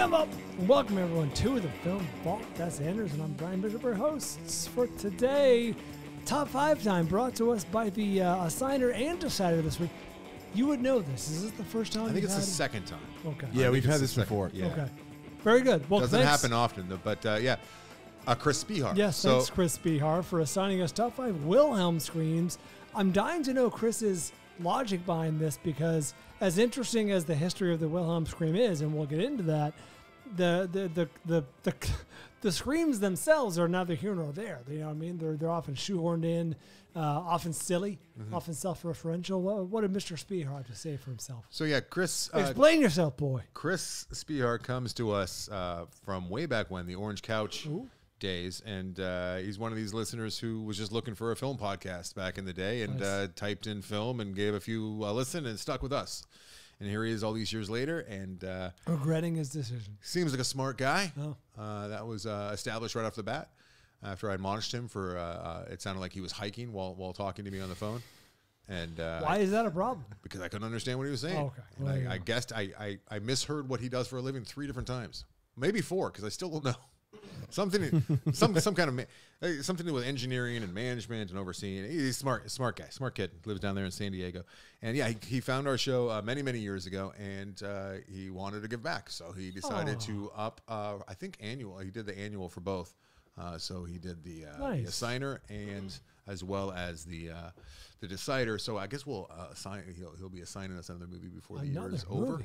Give up! Welcome everyone to the Film Vault. That's Anders and I'm Bryan Bishop, our hosts for today. Top five time brought to us by the uh, assigner and decider this week. You would know this. Is this the first time? I think you've it's the it? second time. Okay. Yeah, we've had this second- before. Yeah. Okay. Very good. Well, Doesn't thanks. happen often, though, but uh, yeah. Uh, Chris Spehar. Yes, so, thanks, Chris Spehar, for assigning us top five Wilhelm screams. I'm dying to know Chris's logic behind this because, as interesting as the history of the Wilhelm scream is, and we'll get into that, the the the the the, the screams themselves are neither here nor there. You know what I mean? They're they're often shoehorned in, uh, often silly, Mm-hmm. often self-referential. What, what did Mr. Spehar have to say for himself? So yeah, Chris. Uh, Explain yourself, boy. Chris Spehar comes to us uh, from way back when the Orange Couch Ooh. days, and uh, he's one of these listeners who was just looking for a film podcast back in the day, and Nice. uh, typed in film and gave a few a listen and stuck with us. And here he is all these years later, and uh, Regretting his decision. seems like a smart guy. Oh. Uh, that was uh, established right off the bat. After I admonished him for, uh, uh, it sounded like he was hiking while while talking to me on the phone, and uh, Why is that a problem? because I couldn't understand what he was saying. Oh, okay. And Well, I, I guessed I, I I misheard what he does for a living three different times, maybe four, because I still don't know. Something, some some kind of ma- something to do with engineering and management and overseeing. He's smart, smart guy, smart kid. Lives down there in San Diego, and yeah, he, he found our show uh, many many years ago, and uh, he wanted to give back, so he decided Aw. to up. Uh, I think annual. He did the annual for both. Uh, so he did the, uh, Nice. the assigner and as well as the uh, the decider. So I guess we'll uh, assign. He'll, he'll be assigning us another movie before the year Another is over.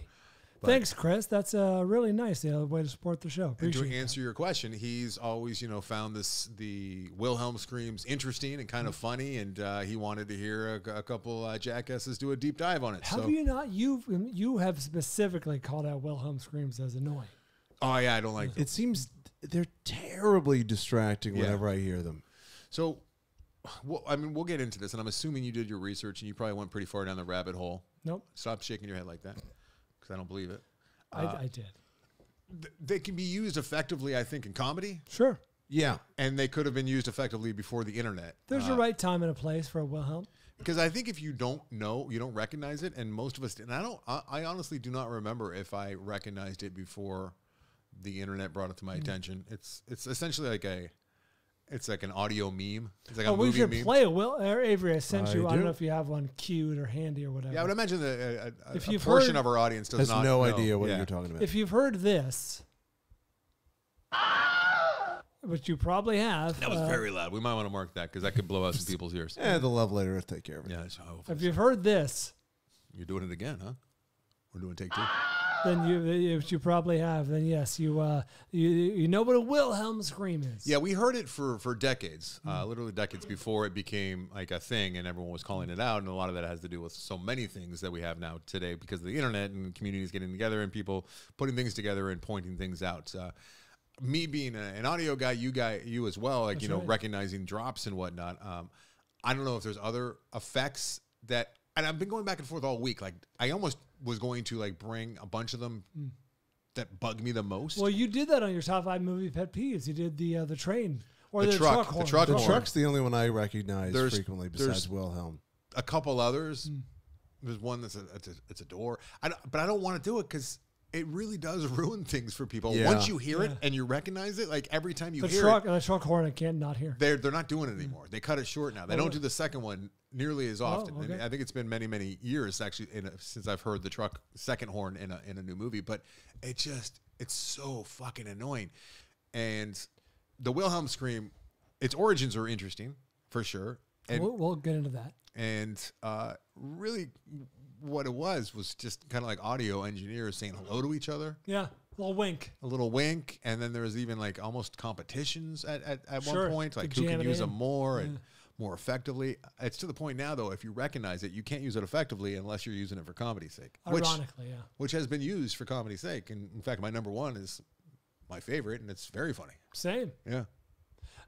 Movie. But- Thanks, Chris. That's uh, really nice. The other way to support the show. And to it. answer your question, he's always, you know, found this the Wilhelm screams interesting and kind of funny, and uh, he wanted to hear a, a couple uh, jackasses do a deep dive on it. Have so, you not? You you have specifically called out Wilhelm screams as annoying. oh yeah, I don't like. It seems they're terribly distracting Yeah. whenever I hear them. So, well, I mean, we'll get into this, and I'm assuming you did your research and you probably went pretty far down the rabbit hole. Nope, Stop shaking your head like that, because I don't believe it. I, Uh, I did. Th- They can be used effectively, I think, in comedy, Sure, Yeah. and they could have been used effectively before the internet. there's Uh, a right time and a place for a Wilhelm. Because I think if you don't know, you don't recognize it, and most of us, and I don't, I, I honestly do not remember if I recognized it before the internet brought it to my attention. It's it's essentially like a, it's like an audio meme. It's like Oh, a we movie should meme. play a Will or Avery. I sent I you. I don't know if you have one queued or handy or whatever. Yeah, I would imagine that a, a, If a you've portion heard- of our audience does Has not no know. idea what Yeah. you're talking about. if you've heard this, which you probably have, That was uh, very loud. We might want to mark that because that could blow out some people's ears. Yeah, the levelator will take care of it. Yeah, so if you've heard this, you're doing it again, huh? We're doing take two. Then you, you probably have, then yes, you uh, you you know what a Wilhelm scream is. Yeah, we heard it for for decades, uh, literally decades before it became like a thing, and everyone was calling it out. And a lot of that has to do with so many things that we have now today because of the internet and communities getting together and people putting things together and pointing things out. Uh, me being a, an audio guy, you guy, you as well, like That's you know, right. recognizing drops and whatnot. Um, I don't know if there's other effects that, and I've been going back and forth all week. Like I almost was going to like bring a bunch of them that bug me the most. Well, you did that on your top five movie pet peeves. You did the uh, the train or The the, truck, the horn. truck The horn. truck's the only one I recognize There's- frequently besides Wilhelm. a couple others. Hmm. There's one that's a it's a, it's a door. I don't, but I don't want to do it because it really does ruin things for people. Yeah. Once you hear Yeah. it and you recognize it, like every time you The hear truck, it, the truck horn. I can't not hear. they're they're not doing it anymore. They cut it short now. They Oh, don't do the second one nearly as often. And okay. I think it's been many many years actually in a, since I've heard the truck second horn in a in a new movie. But it just it's so fucking annoying. And the Wilhelm scream, its origins are interesting for sure. And we'll, we'll get into that. and uh, really what it was was just kind of like audio engineers saying hello to each other Yeah, a little wink. a little wink and then there was even like almost competitions at, at, at Sure, one point to like who can use in. them more and more effectively it's to the point now though if you recognize it you can't use it effectively unless you're using it for comedy's sake which Ironically, yeah. which has been used for comedy's sake and in fact my number one is my favorite and it's very funny Same. yeah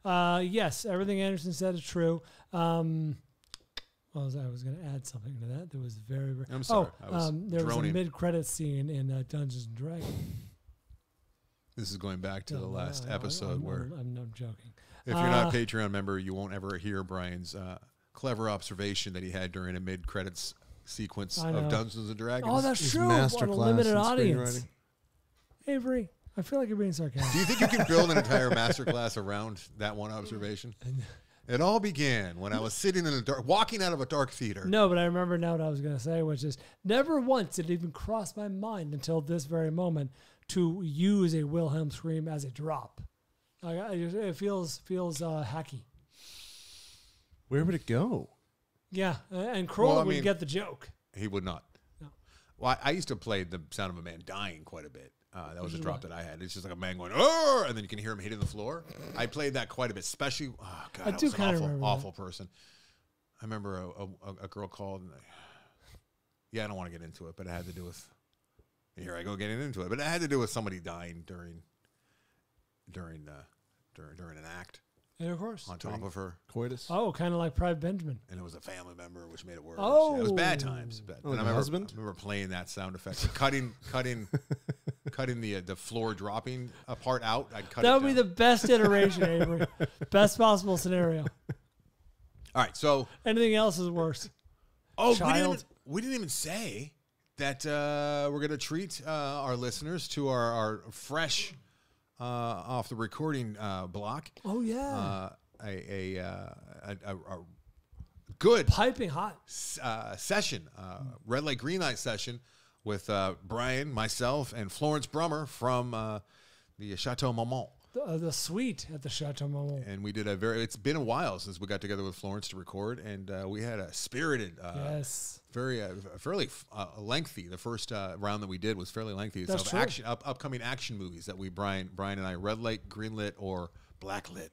Uh, yes, everything Anderson said is true. Um, what was I? I was going to add something to that. That was very. very I'm sorry, Oh, I was um, there was a mid-credit scene in uh, Dungeons and Dragons. this is going back to No, the no, last I- I- episode I'm, where I'm, I'm, I'm joking. If you're not Uh, a Patreon member, you won't ever hear Bryan's uh, clever observation that he had during a mid credits sequence of Dungeons and Dragons. Oh, that's His true. master What a class limited audience. Avery, I feel like you're being sarcastic. Do you think you can build an entire masterclass around that one observation? It all began when I was sitting in a dark, walking out of a dark theater. No, but I remember now what I was going to say, which is never once did it even cross my mind until this very moment to use a Wilhelm scream as a drop. Like, it feels feels uh, hacky. Where would it go? Yeah, and Kroll Well, I would mean- get the joke. He would not. No. Well, I, I used to play the sound of a man dying quite a bit. Uh, that was a drop that I had. It's just like a man going, oh, and then you can hear him hitting the floor. I played that quite a bit, especially. Oh God, I I, do was an kinda awful, remember that. awful person. I remember a, a, a girl called. And I, yeah, I don't want to get into it, but it had to do with. Here I go getting into it, but it had to do with somebody dying during. During, uh, during during an act And of course. on top of her, Coitus. Oh, kind of like Private Benjamin. and it was a family member, which made it worse. Oh. it was bad times. But Oh, and I remember, husband? I remember playing that sound effect, cutting, cutting, cutting the uh, the floor dropping a part out. I'd cut That would be the best iteration, Avery. best possible scenario. All right, so Anything else is worse. oh, we didn't, even, we didn't even say that uh, we're going to treat uh, our listeners to our, our fresh uh, off the recording uh, block. Oh yeah, Uh, a, a, uh, a, a, a good piping hot. s- uh, session, uh, red light, green light session with uh, Bryan, myself, and Florence Brummer from uh, the Chateau Marmont. The, uh, the suite at the Chateau Marmont. And we did a very, it's been a while since we got together with Florence to record, and uh, we had a spirited, uh, yes. very, uh, fairly uh, lengthy. The first uh, round that we did was fairly lengthy. That's of true. action, up, upcoming action movies that we, Bryan, Bryan and I, red light, green lit, or black lit.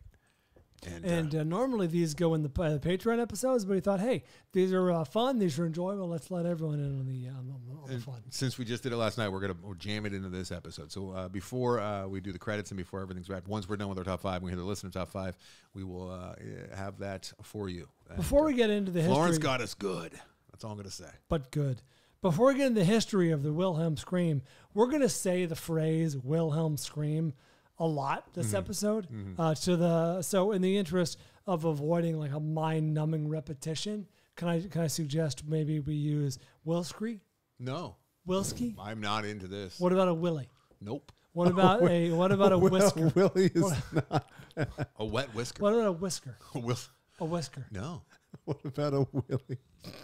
And, uh, And uh, normally these go in the, uh, the Patreon episodes, but he thought, hey, these are uh, fun, these are enjoyable. Let's let everyone in on the, uh, on the, fun. Since we just did it last night, we're gonna we'll jam it into this episode. So uh, before uh, we do the credits and before everything's wrapped, once we're done with our top five, and we hear the listener top five, we will uh, have that for you. Before uh, we get into the Florence history, got us good. That's all I'm gonna say. but good. Before we get into the history of the Wilhelm scream, we're going to say the phrase Wilhelm scream a lot this Mm-hmm. episode. Uh, to the so in the interest of avoiding like a mind-numbing repetition, can I can I suggest maybe we use Wilscree, No, Wilsky? I'm not into this. What about a willie Nope. What about a what about a Well, whisker? Willie is not. A wet whisker. What about a whisker? Will- A whisker. no. What about a Willie?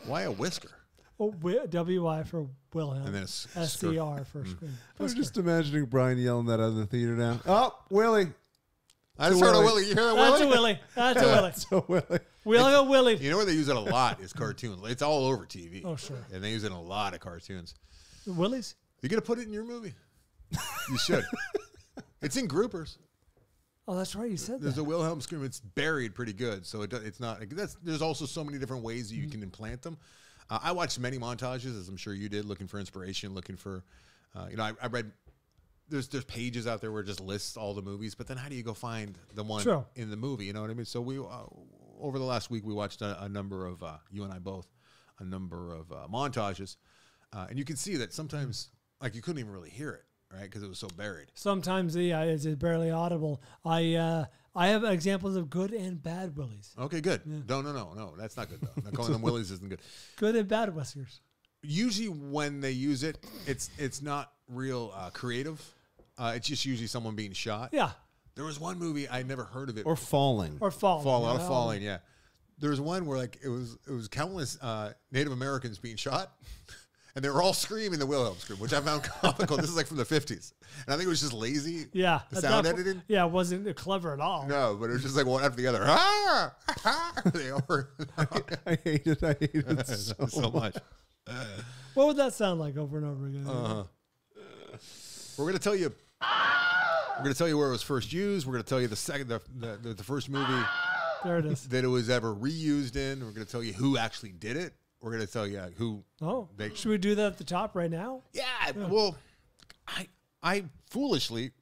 Why a whisker? Oh, wi- W-I for Wilhelm. And then a s- S-C-R for scream. I was Whisker. just imagining Bryan yelling that out of the theater down. Oh, Willie. I just heard a Willie. Willie. You hear that That's a Willie? Willy. That's a Willy. So Willie. We all got Willy. You know where they use it a lot is cartoons. It's all over TV. Oh, sure. And they use it in a lot of cartoons. Willies? You're gonna put it in your movie? You should. it's in groupers. Oh, that's right. You said that. There's that. a Wilhelm scream. It's buried pretty good, so it, it's not. That's there's also so many different ways that you Mm-hmm. can implant them. Uh, I watched many montages, as I'm sure you did, looking for inspiration, looking for, uh, you know, I, I read. There's there's pages out there where it just lists all the movies, but then how do you go find the one True. in the movie? You know what I mean? So we uh, over the last week we watched a, a number of uh, you and I both a number of uh, montages, uh, and you can see that sometimes like you couldn't even really hear it, right? Because it was so buried. Sometimes, yeah, it's it's barely audible. I uh, I have examples of good and bad Willies. Okay, good. No, no, no, no. That's not good though. Not calling them Willies isn't good. Good and bad whiskers. usually when they use it, it's it's not real uh, creative. Uh, it's just usually someone being shot. Yeah. There was one movie I never heard of it. Or falling. Or falling. fall out of falling. Yeah, there was one where like it was it was countless uh, Native Americans being shot, and they were all screaming the Wilhelm scream, which I found comical. this is like from the fifties, and I think it was just lazy. Yeah. the sound that editing. Yeah, it wasn't clever at all. No, but it was just like one after the other. Ah! they all were I hate it. I hate it so, so much. What would that sound like over and over again? Uh-huh. We're gonna tell you. We're gonna tell you where it was first used. We're gonna tell you the second, the, the, the first movie There it is. that it was ever reused in. We're gonna tell you who actually did it. We're gonna tell you who. Oh, They- should we do that at the top right now? Yeah. Well, I I foolishly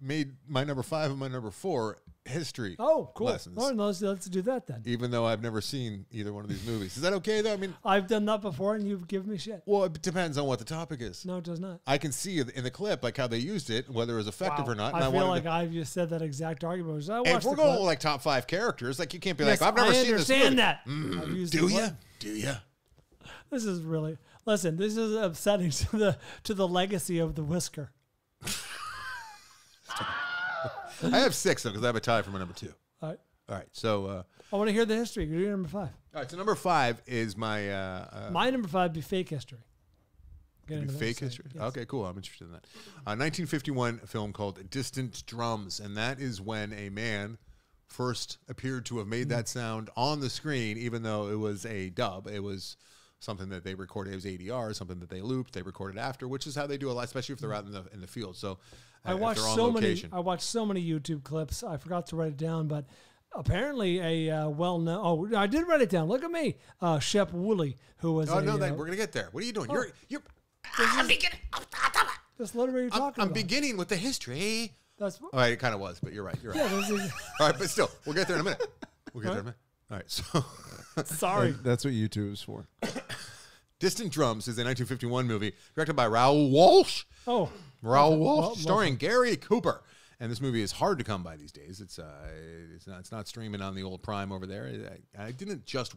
made my number five and my number four history. Oh, cool. Lessons. Oh, let's, let's do that then. Even though I've never seen either one of these movies, is that okay though? I mean, I've done that before, and you've given me shit. well, it depends on what the topic is. No, it does not. I can see in the clip like how they used it, whether it was effective Wow. or not. I, and feel like to- I've just said that exact argument. which I if we're going clip. like top five characters, like you can't be Yes, like, I've never I seen this understand that. Mm. Used Do you? Do you? This is really listen. This is upsetting to the to the legacy of the whisker. I have six though because I have a tie for my number two. All right. All right, so uh, I want to hear the history. You're number five. all right, so number five is my uh, uh, My number five would be fake history. Be fake history. Yes. Okay, cool. I'm interested in that. Uh, 1951 film called Distant Drums, and that is when a man first appeared to have made that sound on the screen, even though it was a dub. It was something that they recorded. It was ADR, something that they looped. They recorded after, which is how they do a lot, especially if they're out in the in the field. So uh, I if watched so location. many. I watched so many YouTube clips. I forgot to write it down, but apparently a uh, well-known. Oh, I did write it down. Look at me, uh, Shep Wooley, who was. Oh a, no, uh, that, we're gonna get there. What are you doing? You're you're. I'm beginning. Just literally you're I'm, talking I'm about. beginning with the history. That's All right, it kind of was, but you're right. You're right. yeah. Is, All right, but still, we'll get there in a minute. We'll get there in a minute. All right, so. sorry. That's what YouTube is for. Distant Drums is a 1951 movie directed by Raoul Walsh. Oh, Raoul Walsh, well, starring Gary Cooper. And this movie is hard to come by these days. It's uh, it's not it's not streaming on the old Prime over there. I, I didn't just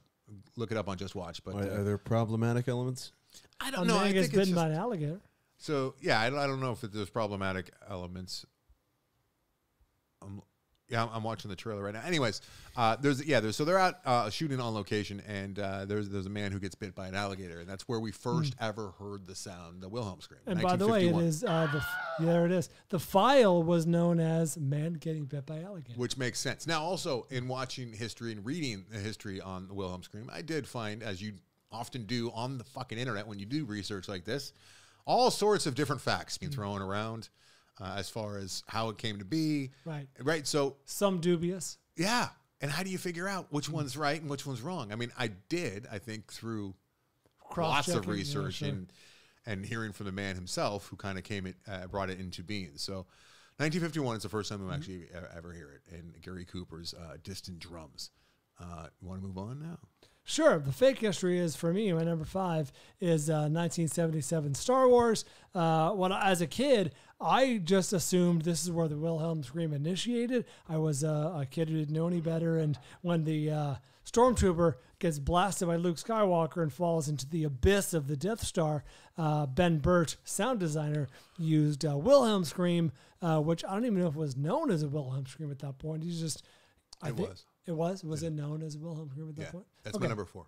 look it up on Just Watch, but Are, uh, are there problematic elements? I don't know. I think it's bitten just, by an alligator. so yeah. I I don't know if there's problematic elements. Yeah, I'm, watching the trailer right now. Anyways, uh, there's yeah, there's so they're out uh, shooting on location, and uh, there's there's a man who gets bit by an alligator, and that's where we first ever heard the sound, the Wilhelm scream. Hmm. And by the way, it is uh, the f- there it is. The file was known as "Man Getting Bit by Alligator." which makes sense. Now, also in watching history and reading the history on the Wilhelm scream, I did find, as you often do on the fucking internet when you do research like this, all sorts of different facts Hmm. being thrown around uh, as far as how it came to be. Right. Right. So, Some dubious. yeah. And how do you figure out Hmm. which one's right and which one's wrong? I mean, I did, I think, through lots of yeah, research sure. and and hearing from the man himself who kind of came it uh, brought it into being. So 1951 is the first time we actually e- ever hear it in Gary Cooper's uh, Distant Drums. Uh, you want to move on now? Sure. The fake history is for me. My number five is uh, 1977 Star Wars. Uh, when I- as a kid, I just assumed this is where the Wilhelm scream initiated. I was uh, a kid who didn't know any better, and when the uh, stormtrooper gets blasted by Luke Skywalker and falls into the abyss of the Death Star, uh, Ben Burtt, sound designer, used uh, Wilhelm scream, uh, which I don't even know if it was known as a Wilhelm scream at that point. He's just. I It think- was. It was. Was it known as Wilhelm scream at that Yeah, point? that's Okay. my number four.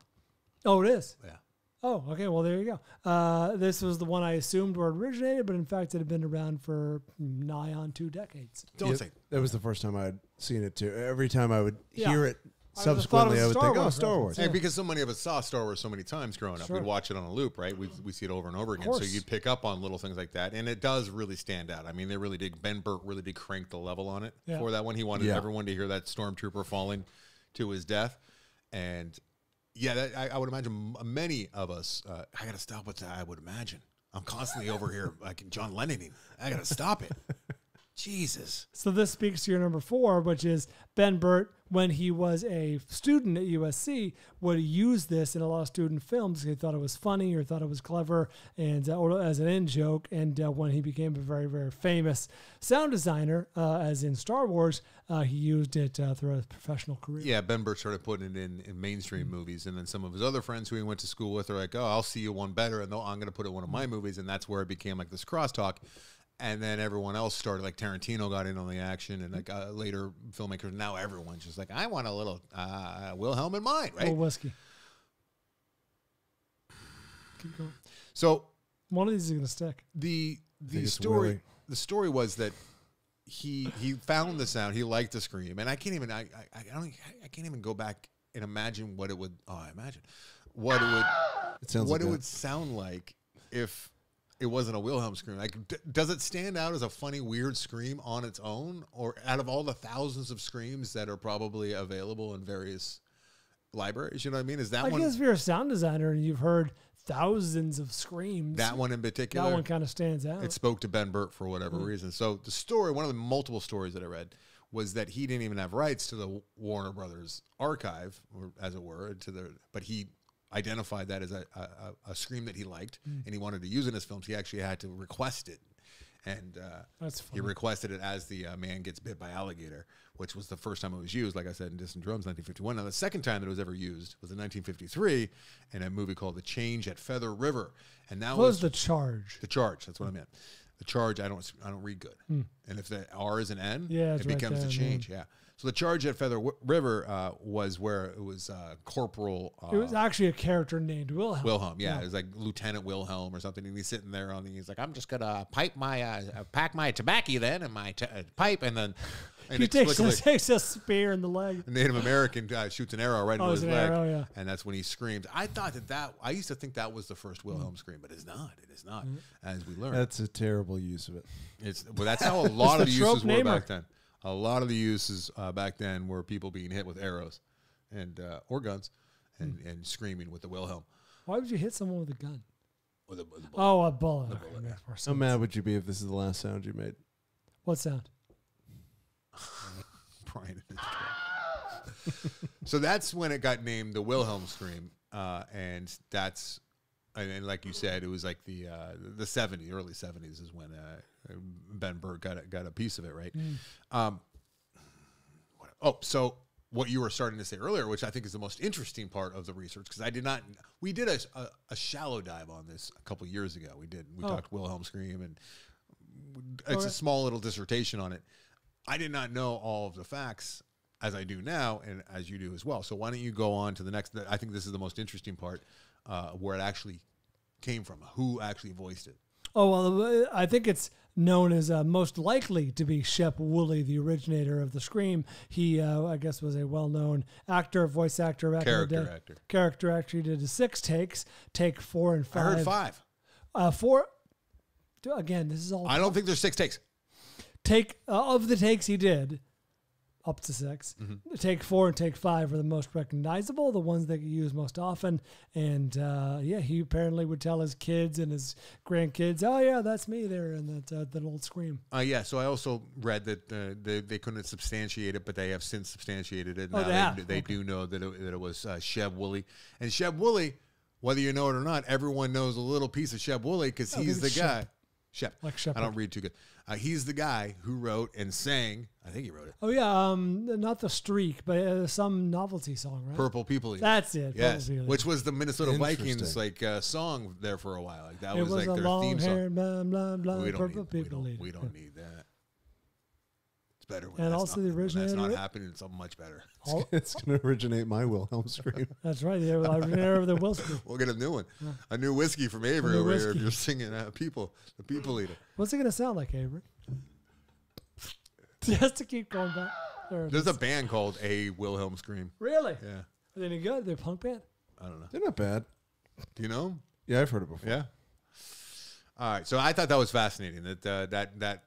Oh, it is. Yeah. Oh, okay. Well, there you go. Uh, this was the one I assumed where it originated, but in fact, it had been around for nigh on two decades. Don't Yeah, say. That was the first time I'd seen it too. Every time I would Yeah. hear it I would've thought it subsequently, was I would Star think, oh, Star Wars. yeah. And because so many of us saw Star Wars so many times growing up, Sure. we'd watch it on a loop, right? We we see it over and over again, so you'd pick up on little things like that, and it does really stand out. I mean, they really did. Ben Burtt really did crank the level on it Yeah. for that one. He wanted Yeah. everyone to hear that stormtrooper falling to his death, and yeah, that, I, I would imagine many of us. Uh, I got to stop with that. I would imagine. I'm constantly over here like John Lennoning. I got to stop it. Jesus. So this speaks to your number four, which is Ben Burtt, when he was a student at USC, would use this in a lot of student films. He thought it was funny or thought it was clever, and uh, or as an in joke. And uh, when he became a very very famous sound designer, uh, as in Star Wars, uh, he used it uh, throughout his professional career. Yeah, Ben Burtt started putting it in, in mainstream movies, and then some of his other friends who he went to school with are like, "Oh, I'll see you one better," and I'm going to put it in one of my movies, and that's where it became like this crosstalk. And then everyone else started, like Tarantino got in on the action, and like uh, later filmmakers. Now everyone's just like, "I want a little uh, Wilhelm in mine," right? Or whiskey. Keep going. So One of these is gonna stick. the the story Willie. the story was that he he found the sound he liked the scream and i can't even i i, I don't i can't even go back and imagine what it would oh i imagine what it would It sounds what like it that. would sound like if it wasn't a wilhelm scream like d- does it stand out as a funny weird scream on its own or out of all the thousands of screams that are probably available in various libraries you know what i mean is that I one guess if you're a sound designer and you've heard thousands of screams, that one in particular that one kind of stands out. it spoke to Ben Burtt for whatever mm. reason. So the story, one of the multiple stories that I read, was that he didn't even have rights to the Warner Brothers archive, or as it were, to the but he identified that as a, a, a- scream that he liked, and he wanted to use in his films. He actually had to request it, and uh, That's he requested it as the uh, man gets bit by alligator, which was the first time it was used. Like I said in Distant Drums, 1951. Now the second time that it was ever used was in 1953 in a movie called The Change at Feather River, and that what was was the charge? the charge. That's what I meant. The charge, I don't, I don't read good. And if the R is an N. Yeah, it right becomes there, a change. Yeah. So the charge at Feather River uh, was where it was uh, Corporal. Uh, It was actually a character named Wilhelm. Wilhelm, yeah, it was like Lieutenant Wilhelm or something, and he's sitting there on the. He's like, "I'm just gonna pipe my, uh, uh, pack my tobacco then, and my t- uh, pipe, and then." And he takes a, takes a spear in the leg. Native American uh, shoots an arrow right into Oh, his an leg, arrow, yeah. and that's when he screams. I thought that that I used to think that was the first Wilhelm scream, but it's not. It is not, Mm-hmm. as we learned. That's a terrible use of it. It's well, that's how a lot of the the uses were back then. A lot of the uses uh, back then were people being hit with arrows, and uh, or guns, and, Hmm. and screaming with the Wilhelm. Why would you hit someone with a gun? With the, with the bullet. Oh, a bullet. Okay, bullet, makes more How sense. mad would you be if this is the last sound you made? What sound? Bryan in his cat. so that's when it got named the Wilhelm scream, uh, and that's and, like you said, it was like the uh, the '70s, early '70s is when uh, Ben Burtt got a, got a piece of it, right? Um, what- oh, so what you were starting to say earlier, which I think is the most interesting part of the research, because I did not, we did a, a, a shallow dive on this a couple years ago. We did, we Oh. talked Wilhelm scream, and it's Okay. a small little dissertation on it. I did not know all of the facts as I do now, and as you do as well. So why don't you go on to the next? I think this is the most interesting part, uh, where it actually came from, who actually voiced it. Oh well, I think it's known as uh, most likely to be Shep Wooley, the originator of the Scream. He, uh, I guess, was a well-known actor, voice actor, back in the Character actor. Character actor. He did six takes, take four and five. I heard five. Uh, four. Again, this is all I don't think there's six takes. take uh, of the takes he did up to 6 Mm-hmm. take four and take five are the most recognizable the ones that get used most often and uh, yeah he apparently would tell his kids and his grandkids oh yeah that's me there in that uh, that old scream Uh, yeah, so I also read that uh, they, they couldn't substantiate it, but they have since substantiated it. Oh, Now they have? they, do know that it, that it was uh, Sheb Wooley. And Sheb Wooley, whether you know it or not, everyone knows a little piece of Sheb Wooley because Oh, he's the it's guy. Shep. Like I don't read too good. Uh, he's the guy who wrote and sang, I think he wrote it, oh yeah um not the streak but uh, some novelty song right Purple People Eater. that's it Yes, Purple which was the Minnesota Vikings like uh, song there for a while. Like that it was, was, like a their long theme song. hair blah blah blah we don't purple need, we people don't, leader. we don't need that. It's better when And that's also not, the when that's not happening. It's something much better. All- It's going to originate my Wilhelm scream. that's right the originator of the will scream We'll get a new one, a new whiskey from Avery new over here. If you're singing uh, people, the people eater. what's it gonna sound like Avery just to keep going back there There's a band called A Wilhelm Scream. really Yeah, Are they any good? They're a punk band. I don't know. They're not bad. Do you know 'em? Yeah, I've heard it before. Yeah. All right. So I thought that was fascinating. That uh, that that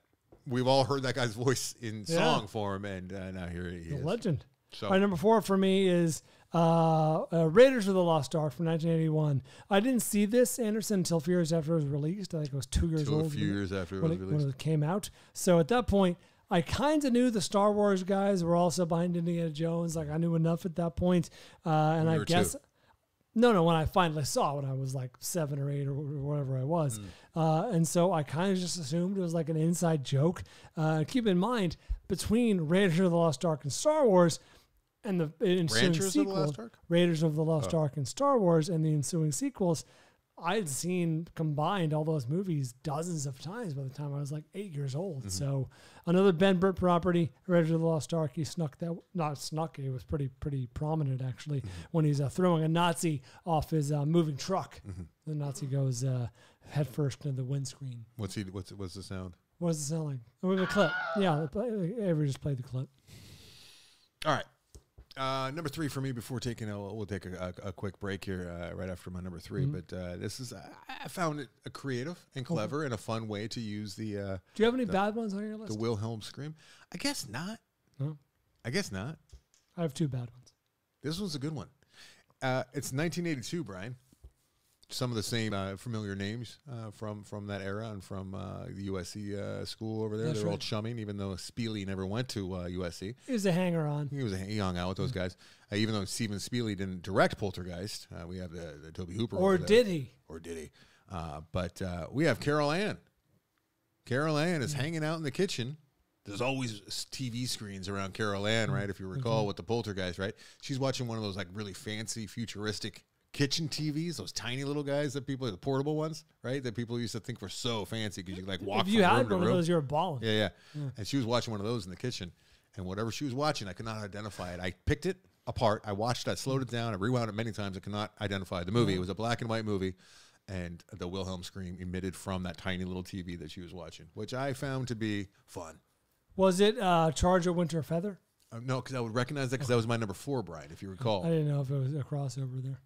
we've all heard that guy's voice in Yeah. song form, and uh, now here he The is. legend. So All right, number four for me is uh, uh, Raiders of the Lost Ark from 1981. I didn't see this Anderson until a few years after it was released. I think I was two years to a old few years after it was it, when it came out. So at that point, I kind of knew the Star Wars guys were also behind Indiana Jones. Like I knew enough at that point, uh, and I guess. two. No, no. When I finally saw it, when I was like seven or eight or whatever I was, Hmm. uh, and so I kind of just assumed it was like an inside joke. Uh, keep in mind, between Raiders of the Lost Ark and Star Wars, and the ensuing Ranchers of the? Raiders of the Lost Ark and Star Wars, and the ensuing sequels, I'd seen combined all those movies dozens of times by the time I was like eight years old. Mm-hmm. So another Ben Burtt property, Raiders of the Lost Ark. He snuck that, not snuck. It was pretty pretty prominent actually Mm-hmm. when he's uh, throwing a Nazi off his uh, moving truck. Mm-hmm. The Nazi goes uh, headfirst into the windscreen. What's he? What's what's the sound? What does it sound like? Oh, we have a clip. Yeah, Avery just played the clip. All right. Uh, number three for me before taking a we'll take a, a, a quick break here uh, right after my number 3 Mm-hmm. but uh, this is I I found it a creative and clever and a fun way to use the uh, Do you have any bad ones on your list? the? Wilhelm scream. I guess not. No. I guess not. I have two bad ones. This one's a good one. Uh, it's 1982, Bryan. Some of the same uh, familiar names uh, from from that era and from uh, the USC uh, school over there. That's They're all chumming, even though Spieley never went to uh, USC. He was a hanger on. He was a, he hung out with those Hmm. guys. Uh, even though Steven Spieley didn't direct Poltergeist, uh, we have the, the Tobe Hooper. Or did he? Or did he? Uh, but uh, we have Carol Anne. Carol Anne is hanging out in the kitchen. There's always TV screens around Carol Anne, Hmm. right? If you recall with the Poltergeist, right? She's watching one of those like really fancy, futuristic kitchen TVs, those tiny little guys that people, the portable ones, right? That people used to think were so fancy because you like walk if you had one of those, you were balling. Yeah, yeah. And she was watching one of those in the kitchen. And whatever she was watching, I could not identify it. I picked it apart. I watched it. I slowed it down. I rewound it many times. I could not identify the movie. It was a black and white movie. And the Wilhelm scream emitted from that tiny little TV that she was watching, which I found to be fun. Was it uh, Charger Winter Feather? Uh, no, because I would recognize that because that was my number four, Bryan, if you recall. I didn't know if it was a crossover there.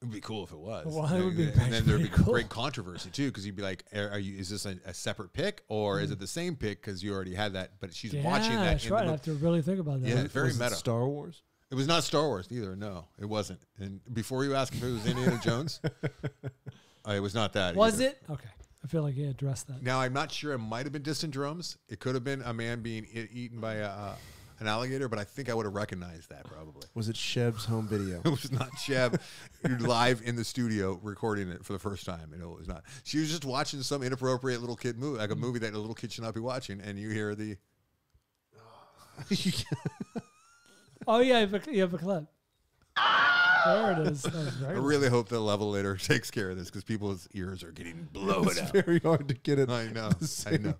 It would be cool if it was. Well, it would be and then there'd be cool. great controversy too, because you'd be like, "Are are you? Is this a, a separate pick, or is it the same pick? Because you already had that, but she's yeah, watching that. that's in the right. I have to really think about that. Yeah, very Was it meta. Star Wars. It was not Star Wars either. No, it wasn't. And before you ask if it was Indiana Jones, uh, it was not that. Was either. it? Okay. I feel like he addressed that. Now I'm not sure. It might have been distant drums. It could have been a man being eaten by a, uh, an alligator, but I think I would have recognized that probably. Was it Sheb's home video? It was not Sheb live in the studio recording it for the first time. You know, it was not. She was just watching some inappropriate little kid movie, like a mm-hmm. movie that a little kid should not be watching, and you hear the. Oh yeah, you have a, you have a clip. There it is. That was very I really hope the levelator takes care of this because people's ears are getting blown it's out. very hard to get it. I know. I same know.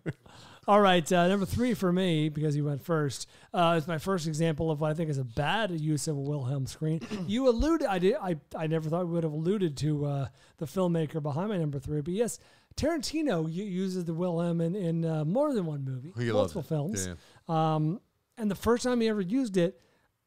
All right, uh, number three for me because you went first. Uh, it's my first example of what I think is a bad use of a Wilhelm scream. you alluded, I did, I, I never thought we would have alluded to uh, the filmmaker behind my number three, but yes, Tarantino uses the Wilhelm in, in uh, more than one movie, He multiple films. Yeah. Um, and the first time he ever used it,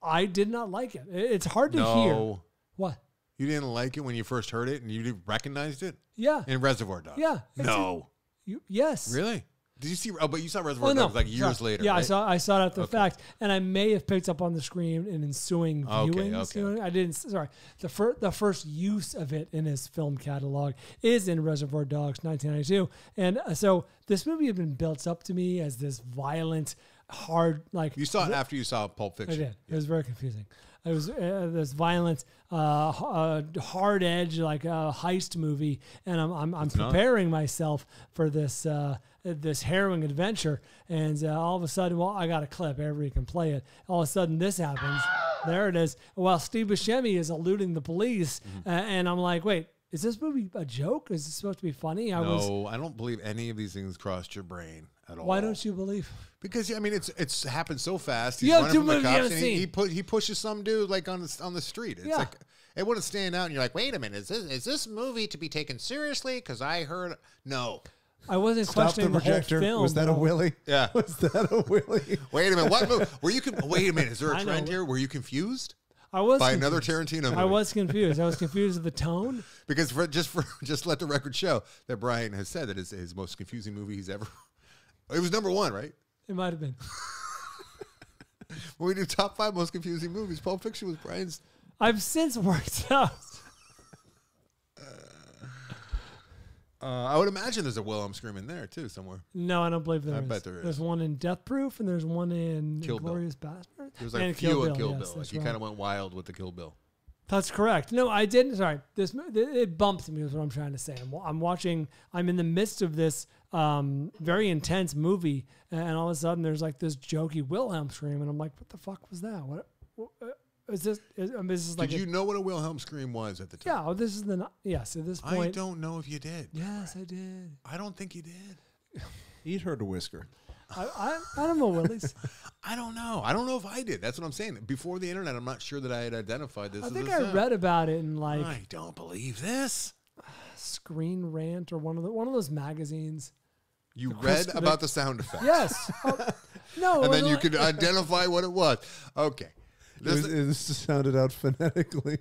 I did not like it. It- It's hard to hear. What? you didn't like it when you first heard it, and you recognized it Yeah. in Reservoir Dogs. Yeah. No, You, yes. really? Did you see? Oh, but you saw Reservoir Oh no! Dogs like years Sorry. later. Yeah, I saw I saw it after the fact, and I may have picked up on the screen in ensuing Okay, viewings. okay, you know, I didn't. Sorry, the first the first use of it in his film catalog is in Reservoir Dogs, 1992, and uh, so this movie had been built up to me as this violent, hard like You saw it after you saw Pulp Fiction. I did. It was very confusing. It was uh, this violent, uh, uh, hard edge, like a heist movie, and I'm I'm, I'm not. preparing myself for this uh, this harrowing adventure. And uh, all of a sudden, well, I got a clip. Everybody can play it. All of a sudden, this happens. There it is. While Steve Buscemi is eluding the police, Mm-hmm. uh, and I'm like, wait. Is this movie a joke? Is this supposed to be funny? I was. No, I don't believe any of these things crossed your brain at all. Why don't you believe? Because I mean, it's it's happened so fast. He's You have running two from the movies you cops, haven't and he, he put he pushes some dude like on the on the street. It's Yeah. like it wouldn't stand out, and you're like, wait a minute, is this is this movie to be taken seriously? Because I heard no. I wasn't Stop questioning the, projector. whole film. Was that a though. Willie? Yeah. Was that a Willie? Wait a minute, what movie? Were you con- wait a minute? Is there a trend here? Were you confused I was by confused. another Tarantino movie? I was confused. I was confused with the tone. because for, just for just let the record show that Bryan has said that it's his most confusing movie he's ever. It was number one, right? It might have been. When we do top five most confusing movies, Pulp Fiction was Bryan's. I've since worked out. Uh, I would imagine there's a Wilhelm scream in there too somewhere. No, I don't believe there I is. bet there is. There's one in Death Proof and there's one in Kill Bill. Glorious Bastard. There was like and a few Kill yes, Bill. Like he right. kind of went wild with the Kill Bill. That's correct. No, I didn't. Sorry, this it it bumped me. Is what I'm trying to say. I'm, I'm watching. I'm in the midst of this um, very intense movie, and all of a sudden there's like this jokey Wilhelm scream, and I'm like, what the fuck was that? What? what uh, is this? Is, I mean, this is like Did a- you know what a Wilhelm scream was at the time? yeah. Oh, this is the yes. At this point, I don't know if you did. yes, I did. I don't think you did. He'd heard a whisker. I, I, I don't know, Willis. I don't know. I don't know if I did. That's what I'm saying. Before the internet, I'm not sure that I had identified this. I as think a I sound. read about it in like I don't believe this. Screen Rant or one of the one of those magazines. You Chris- read the- about the sound effect. Yes. Oh, no. And then you could identify what it was. Okay. It, This, was, it sounded out phonetically.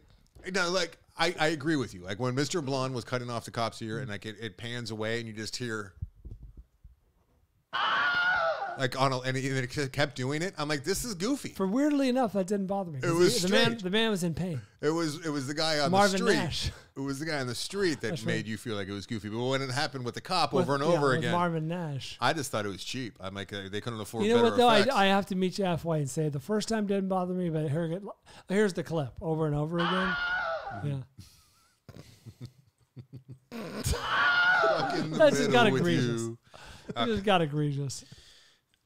no, like I, I agree with you. Like when Mr. Blonde was cutting off the cop's ear and like it, it pans away and you just hear like on a, and it, kept doing it. I'm like, this is goofy. For weirdly enough, that didn't bother me. It was the, the man. The man was in pain. It was it was the guy on Marvin the street. Nash. It was the guy on the street that That's made right. you feel like it was goofy. But when it happened with the cop With- over and yeah, over again, Marvin Nash. I just thought it was cheap. I'm like, uh, they couldn't afford. You know better what though? I. I have to meet you halfway and say the first time didn't bother me, but here, here's the clip over and over again. Yeah. In just got egregious. you. It just got egregious.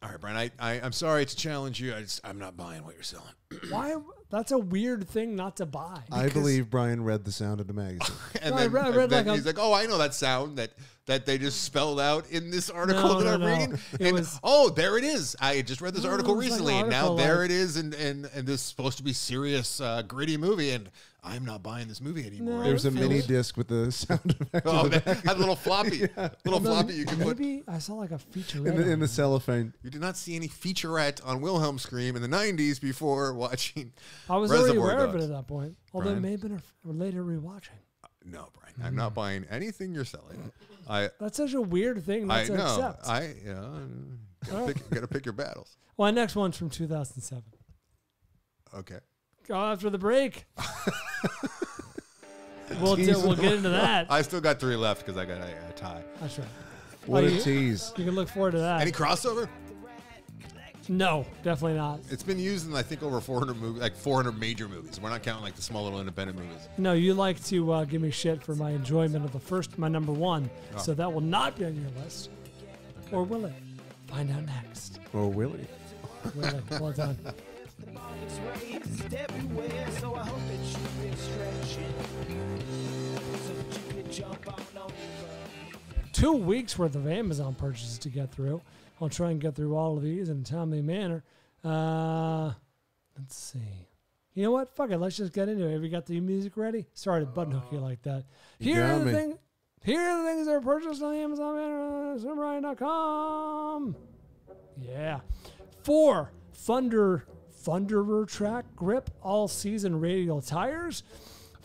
All right, Bryan. I, I I'm sorry to challenge you. I just I'm not buying what you're selling. Why? That's a weird thing not to buy. I believe Bryan read the sound of the magazine. And No, I then, read- I and read then like a- he's like, "Oh, I know that sound that that they just spelled out in this article No, that no, I'm no. reading." It And was- oh, there it is. I just read this No, article it was like an recently, and now article, there like- it is, and and and this is supposed to be serious, uh, gritty movie, and I'm not buying this movie anymore. No, There's a it mini disc with the sound effect Oh, in, the, that, that little floppy, little Although floppy you can put. maybe I saw like a feature. in, the, in the cellophane. You did not see any featurette on Wilhelm Scream in the '90s before watching. I was already Reservoir aware of it at that point. Although Bryan? it may have been a, later rewatching. Uh, no, Bryan, I'm not buying anything you're selling. I That's such a weird thing not I to know. accept. I you know, gotta pick, gotta pick your battles. well, next one's from 2007. Okay. Go after the break. we'll, do, we'll get into that. I still got three left because I got a, a tie. That's right. What Oh, a you- tease. You can look forward to that. Any crossover? no, definitely not. It's been used in I think over 400 movies, like 400 major movies. We're not counting like the small little independent movies. No, you like to uh, give me shit for my enjoyment of the first, my number one. Oh. So that will not be on your list. Or will it? Find out next. Or Willie. Will it? Well done. It's raised everywhere, so I hope that you've been stretching. So that you can jump on over. Two weeks worth of Amazon purchases to get through. I'll try and get through all of these in a timely manner. Uh, let's see. You know what? Fuck it. Let's just get into it. Have you got the music ready? Sorry to button hook you like that. Here are the me. things. Here are the things that are purchased on the Amazon banner. uh, Samurai.com. Yeah. Four Thunder Thunderer track grip all season radial tires.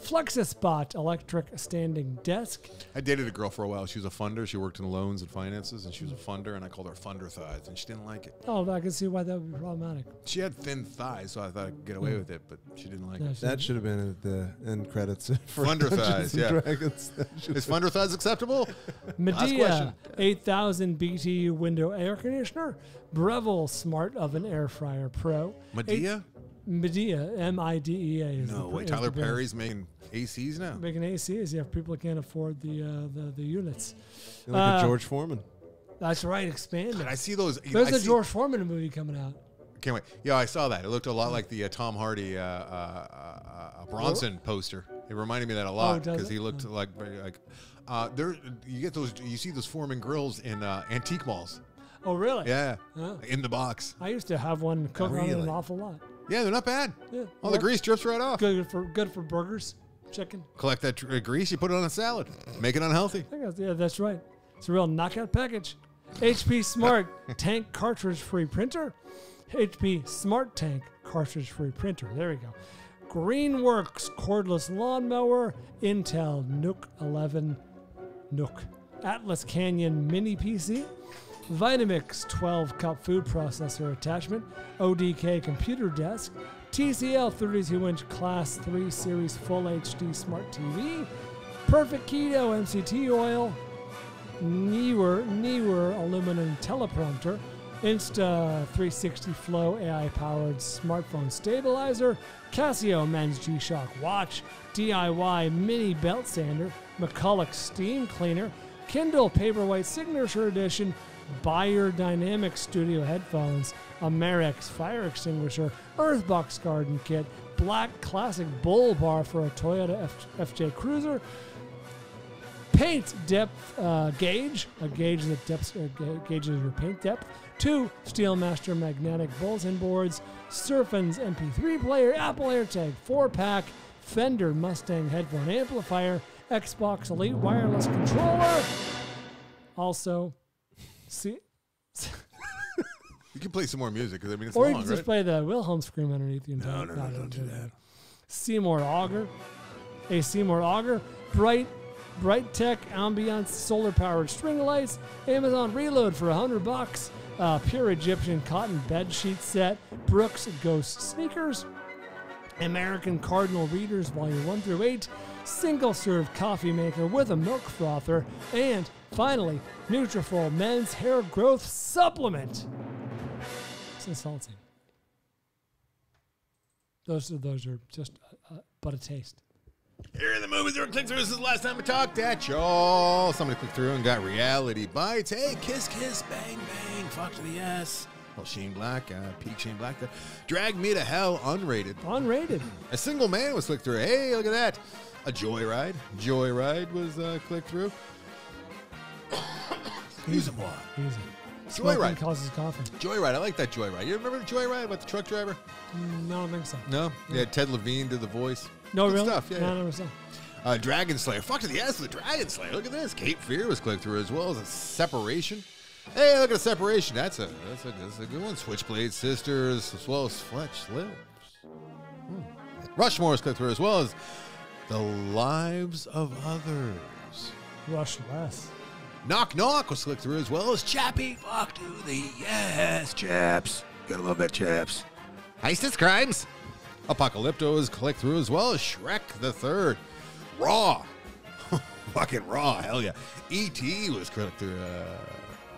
Flexispot electric standing desk. I dated a girl for a while. She was a funder. She worked in loans and finances, and she was a funder. And I called her Funder Thighs, and she didn't like it. Oh, I can see why that would be problematic. She had thin thighs, so I thought I could get away hmm. with it, but she didn't like Yeah, it. That should have been at the end credits for Thunder Dungeons thighs, yeah. Dragons. Is Funder Thighs acceptable? Medea 8000 BTU window air conditioner. Breville Smart Oven Air Fryer Pro. Medea? Medea, M I D E A. is No way. is Tyler brand. Perry's making ACs now. Making ACs, yeah, people can't afford the uh, the, the units. Look at Uh, George Foreman. That's right, expanded. I see those. There's I a see- George Foreman movie coming out. Can't wait. Yeah, I saw that. It looked a lot like the uh, Tom Hardy uh, uh, uh, uh, Bronson poster. It reminded me of that a lot Oh, does because it? he looked like very like. Uh, there, you get those. You see those Foreman grills in uh, antique malls. Oh, really? Yeah, Oh. in the box. I used to have one cook on it an Really? awful lot. Yeah, they're not bad. Yeah. All the grease drips right off. Good for good for burgers, chicken. Collect that tr- uh, grease, you put it on a salad. Make it unhealthy. I think that's, yeah, that's right. It's a real knockout package. HP Smart Tank cartridge free printer. HP Smart Tank cartridge free printer. There we go. Greenworks cordless lawnmower. Intel NUC 11 NUC. Atlas Canyon mini PC. Vitamix 12 cup food processor attachment. ODK computer desk. TCL 32 inch class 3 series full HD smart TV. Perfect Keto MCT oil. Neewer, Neewer aluminum teleprompter, Insta 360 Flow AI powered smartphone stabilizer, Casio men's G Shock watch, DIY mini belt sander, McCulloch steam cleaner, Kindle Paperwhite Signature Edition, Beyerdynamic Studio headphones, Amerex fire extinguisher, Earthbox garden kit, Black Classic Bull bar for a Toyota F- FJ Cruiser, paint depth uh, gauge, a gauge that depths, uh, ga- gauges your paint depth. Two Steelmaster magnetic bulletin boards, Surfans MP3 player, Apple AirTag 4 pack, Fender Mustang headphone amplifier, Xbox Elite wireless controller. Also, see, You can play some more music because I mean it's or you long, can just right? play the Wilhelm scream underneath the entire. no, no, don't do that. Seymour Auger, a Seymour Auger, bright, Brightech ambiance solar powered string lights, Amazon Reload for a hundred bucks, uh, pure Egyptian cotton bed sheet set, Brooks Ghost sneakers, American Cardinal Readers Volume 1 through 8, single serve coffee maker with a milk frother, and finally, Nutrafol men's hair growth supplement. It's insulting. Those are those are just uh, uh, but a taste. Here in the movies or click through. This is the last time we talked at y'all. Somebody clicked through and got reality bites. Hey, kiss, kiss, bang, bang, fuck to the yes. Well, Shane Black, uh, peak Shane Black there. Drag Me to Hell, unrated. Unrated. A Single Man was clicked through. Hey, look at that. A Joyride. Joyride was uh, clicked through. Excuse me. Easy. Smoking Joyride. causes coughing. Joyride. I like that Joyride. You remember the Joyride about the truck driver? Mm, No, I don't think so. No. Yeah, Ted Levine did the voice. No, Good really? stuff. Yeah. No, yeah. I never saw. Uh, Dragon Slayer. Fuck to the ass with the Dragon Slayer. Look at this. Cape Fear was clicked through as well as a separation. Hey, look at a separation. That's a that's a that's a good one. Switchblade Sisters as well as Fletch Lives. Hmm. Rushmore is clicked through as well as the lives of others. Rush less. Knock Knock was clicked through as well as Chappie Fuck to the yes, chaps. Gotta love that, chaps. Heistess Crimes. Apocalypto is clicked through as well as Shrek the Third. Raw. Fucking Raw, hell yeah. E.T. was clicked through. Uh,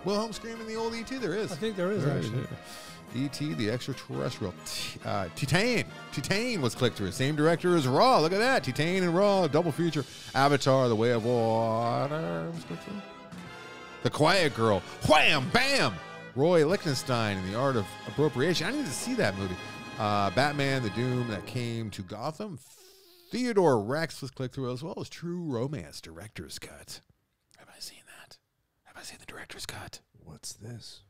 Wilhelm screaming the old E.T. There is. I think there is, There actually. yeah. E.T. the extraterrestrial. T- uh, Titan. Titan was clicked through. Same director as Raw. Look at that. Titan and Raw. Double feature. Avatar, The Way of Water. The Quiet Girl. Wham! Bam! Roy Lichtenstein and the Art of Appropriation. I need to see that movie. Uh, Batman, The Doom That Came to Gotham. Theodore Rex was clicked through as well as True Romance Director's Cut. Have I seen that? Have I seen the Director's Cut? What's this?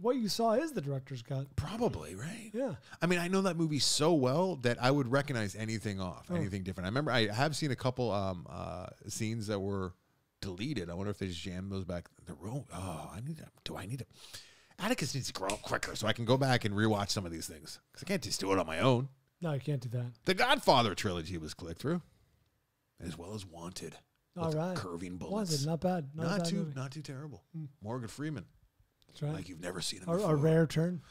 What you saw is the director's cut. Probably, right? Yeah. I mean, I know that movie so well that I would recognize anything off, Oh. anything different. I remember I have seen a couple um, uh, scenes that were deleted. I wonder if they just jammed those back. The room. Oh, I need to. Do I need to? Atticus needs to grow up quicker so I can go back and rewatch some of these things because I can't just do it on my own. No, you can't do that. The Godfather trilogy was clicked through, as well as Wanted. All right. curving bullets. it not bad? Not, Not bad too, movie. Not too terrible. Morgan Freeman, right. like you've never seen him a, before. a rare turn.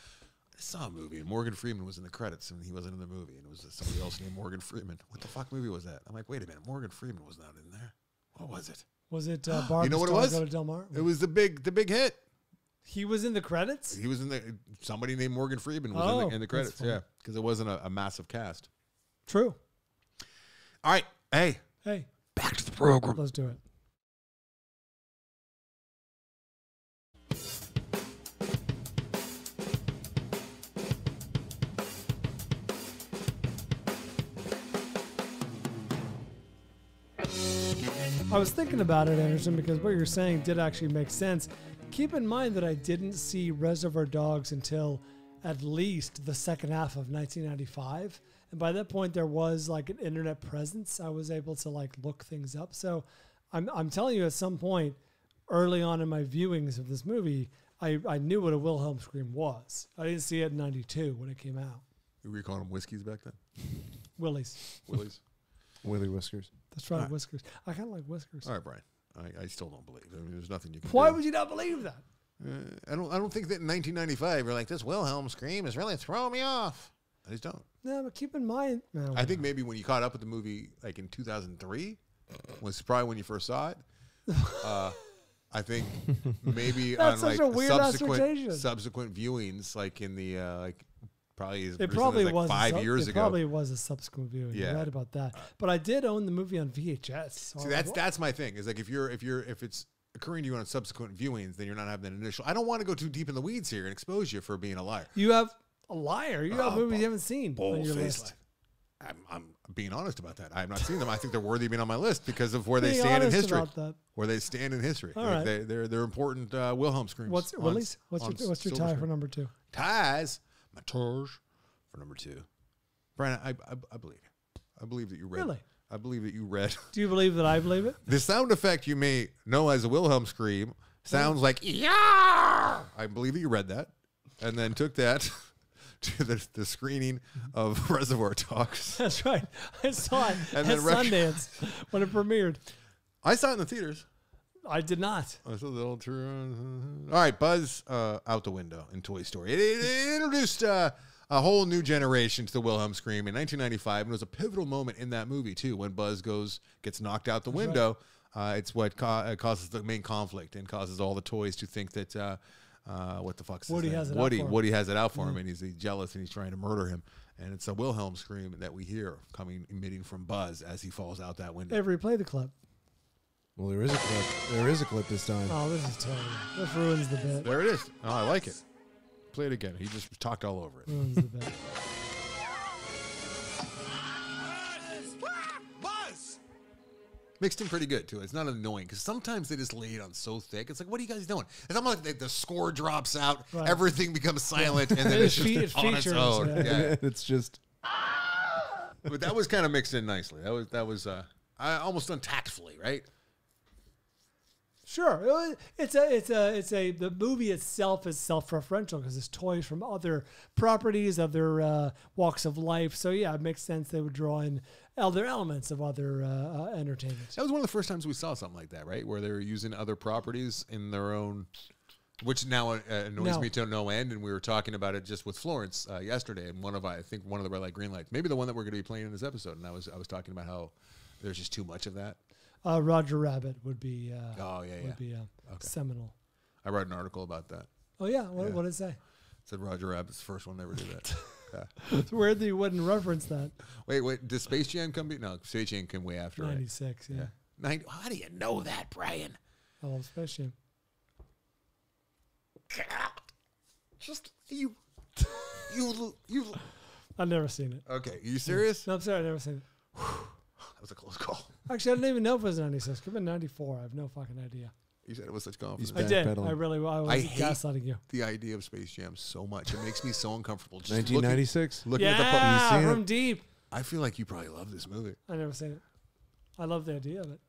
I saw a movie and Morgan Freeman was in the credits and he wasn't in the movie and it was somebody else named Morgan Freeman. What the fuck movie was that? I'm like, wait a minute, Morgan Freeman was not in there. What was it? Was it uh, Barbara know what it was? Go to Del Mar? It was the big, the big hit. He was in the credits. He was in the somebody named Morgan Freeman was Oh, in, the, in the credits. Yeah, because it wasn't a, a massive cast. True. All right, hey, Hey, back to the program. let's do it. I was thinking about it, Anderson, because what you're saying did actually make sense. Keep in mind that I didn't see Reservoir Dogs until at least the second half of 1995. And by that point, there was like an internet presence. I was able to like look things up. So I'm, I'm telling you, at some point early on in my viewings of this movie, I, I knew what a Wilhelm scream was. I didn't see it in 92 when it came out. Were you calling them whiskeys back then? Willie's. Willie's. Willy Whiskers. That's right, Alright. Whiskers. I kind of like Whiskers. All right, Bryan. I, I still don't believe. I mean, there's nothing you can. Why do. would you not believe that? Uh, I don't. I don't think that in 1995 you're like this Wilhelm scream is really throwing me off. I just don't. No, but keep in mind. No, I think maybe when you caught up with the movie, like in 2003, was probably when you first saw it. Uh, I think maybe on like subsequent subsequent viewings, like in the uh, like probably It probably like was five sub- years it ago. Probably was a subsequent viewing. Yeah. You're right about that. But I did own the movie on VHS. See, that's that's my thing. Is like if you're if you're if it's occurring to you on subsequent viewings, then you're not having an initial. I don't want to go too deep in the weeds here and expose you for being a liar. You have a liar. You have Oh, movies you haven't seen on your list. I'm, I'm being honest about that. I have not seen them. I think they're worthy of being on my list because of where they stand in history. Where they stand in history. All Like, right. they, they're they're important uh, Wilhelm screams. What's on- Willie's? What's on your what's your tie for number two? Ties. Matage for number two. Bryan, I, I, I believe you. I believe that you read. Really? I believe that you read. Do you believe that I believe it? The sound effect you may know as a Wilhelm scream sounds like yeah. I believe that you read that, and then took that to the, the screening of Reservoir Dogs. That's right. I saw it And at Sundance when it premiered. I saw it in the theaters. I did not. That's a little true. All right, Buzz uh, out the window in Toy Story. It, it introduced uh, a whole new generation to the Wilhelm scream in 1995, and it was a pivotal moment in that movie too when Buzz goes gets knocked out the window. Uh, it's what ca- uh, causes the main conflict and causes all the toys to think that uh, uh, what the fuck's his Woody has it out Woody for him. Has it out for him, and he's, he's jealous and he's trying to murder him. And it's a Wilhelm scream that we hear coming emitting from Buzz as he falls out that window. Every play the clip. Well, there is a clip. There is a clip this time. Oh, this is terrible. This ruins the bit. There it is. Oh, I like it. Play it again. He just talked all over it. Ruins the bit. Mixed in pretty good too. It's not annoying because sometimes they just lay it on so thick. It's like, what are you guys doing? It's almost like the, the score drops out, Right. everything becomes silent, and then It it's just fe- it on its own. yeah. Yeah. it's just but that was kind of mixed in nicely. That was that was uh, I almost untactfully, right? Sure, it's a, it's a, it's a. The movie itself is self-referential because it's toys from other properties, other uh, walks of life. So yeah, it makes sense they would draw in other elements of other uh, uh, entertainment. That was one of the first times we saw something like that, right? Where they were using other properties in their own, which now uh, annoys No. me to no end. And we were talking about it just with Florence uh, yesterday, and one of I think one of the red light green lights, maybe the one that we're going to be playing in this episode. And I was I was talking about how there's just too much of that. Uh, Roger Rabbit would be. Uh, Oh yeah, yeah. Would be uh, seminal. I read an article about that. Oh yeah, what, Yeah. what did it say? It said Roger Rabbit's the first one to ever do that. yeah. It's weird that you wouldn't reference that. Wait, wait. Did Space Jam come? Be- no, Space Jam came way after. Right? Ninety six. Yeah. Yeah. Nine, how do you know that, Bryan? I love Space Jam. Just you, you, you. I've never seen it. Okay, you serious? No, I'm sorry, I've never seen it. That was a close call. Actually, I didn't even know if it was 96. Could have been 94. I have no fucking idea. You said it was such He's confidence. I did. Backpedaling. I really I was I hate- gaslighting you. the idea of Space Jam so much. It makes me so uncomfortable. Just looking, 1996. looking at the. pu- Yeah, seen it? from deep. I feel like you probably love this movie. I never seen it. I love the idea of it.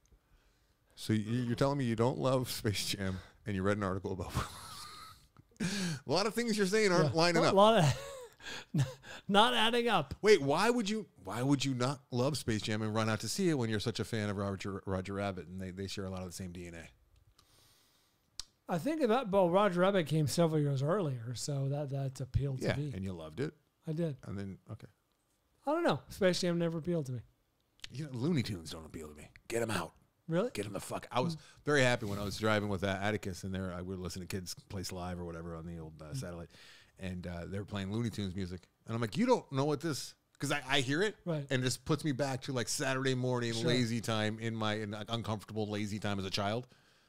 So you- you're telling me you don't love Space Jam, and you read an article about. a lot of things you're saying aren't Yeah. lining a up. lot of not adding up. Wait, why would you? Why would you not love Space Jam and run out to see it when you're such a fan of Roger Roger Rabbit and they, they share a lot of the same DNA? I think that well, Roger Rabbit came several years earlier, so that that's appealed Yeah, to me. and you loved it, I did. and then okay, I don't know. Space Jam never appealed to me. you know, Looney Tunes don't appeal to me. Get them out. Really? Get them the fuck. I was very happy when I was driving with uh, Atticus, and there I would listen to Kids Place Live or whatever on the old uh, satellite, and uh, they were playing Looney Tunes music, and I'm like, you don't know what this. Because I, I hear it, Right. and it just puts me back to like Saturday morning Sure. lazy time in my in, like, uncomfortable lazy time as a child.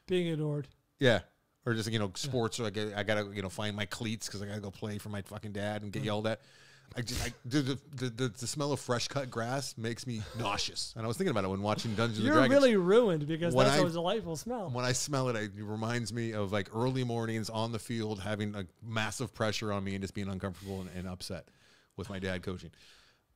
Being ignored. Yeah. Or just you know sports. Or like I gotta you know find my cleats because I gotta go play for my fucking dad and get yelled at. I just I, the, the, the, the smell of fresh cut grass makes me nauseous. And I was thinking about it when watching Dungeons You're and Dragons. really ruined because When that's I- a delightful smell. when I smell it, it reminds me of like early mornings on the field, having a massive pressure on me and just being uncomfortable and, and upset with my dad coaching.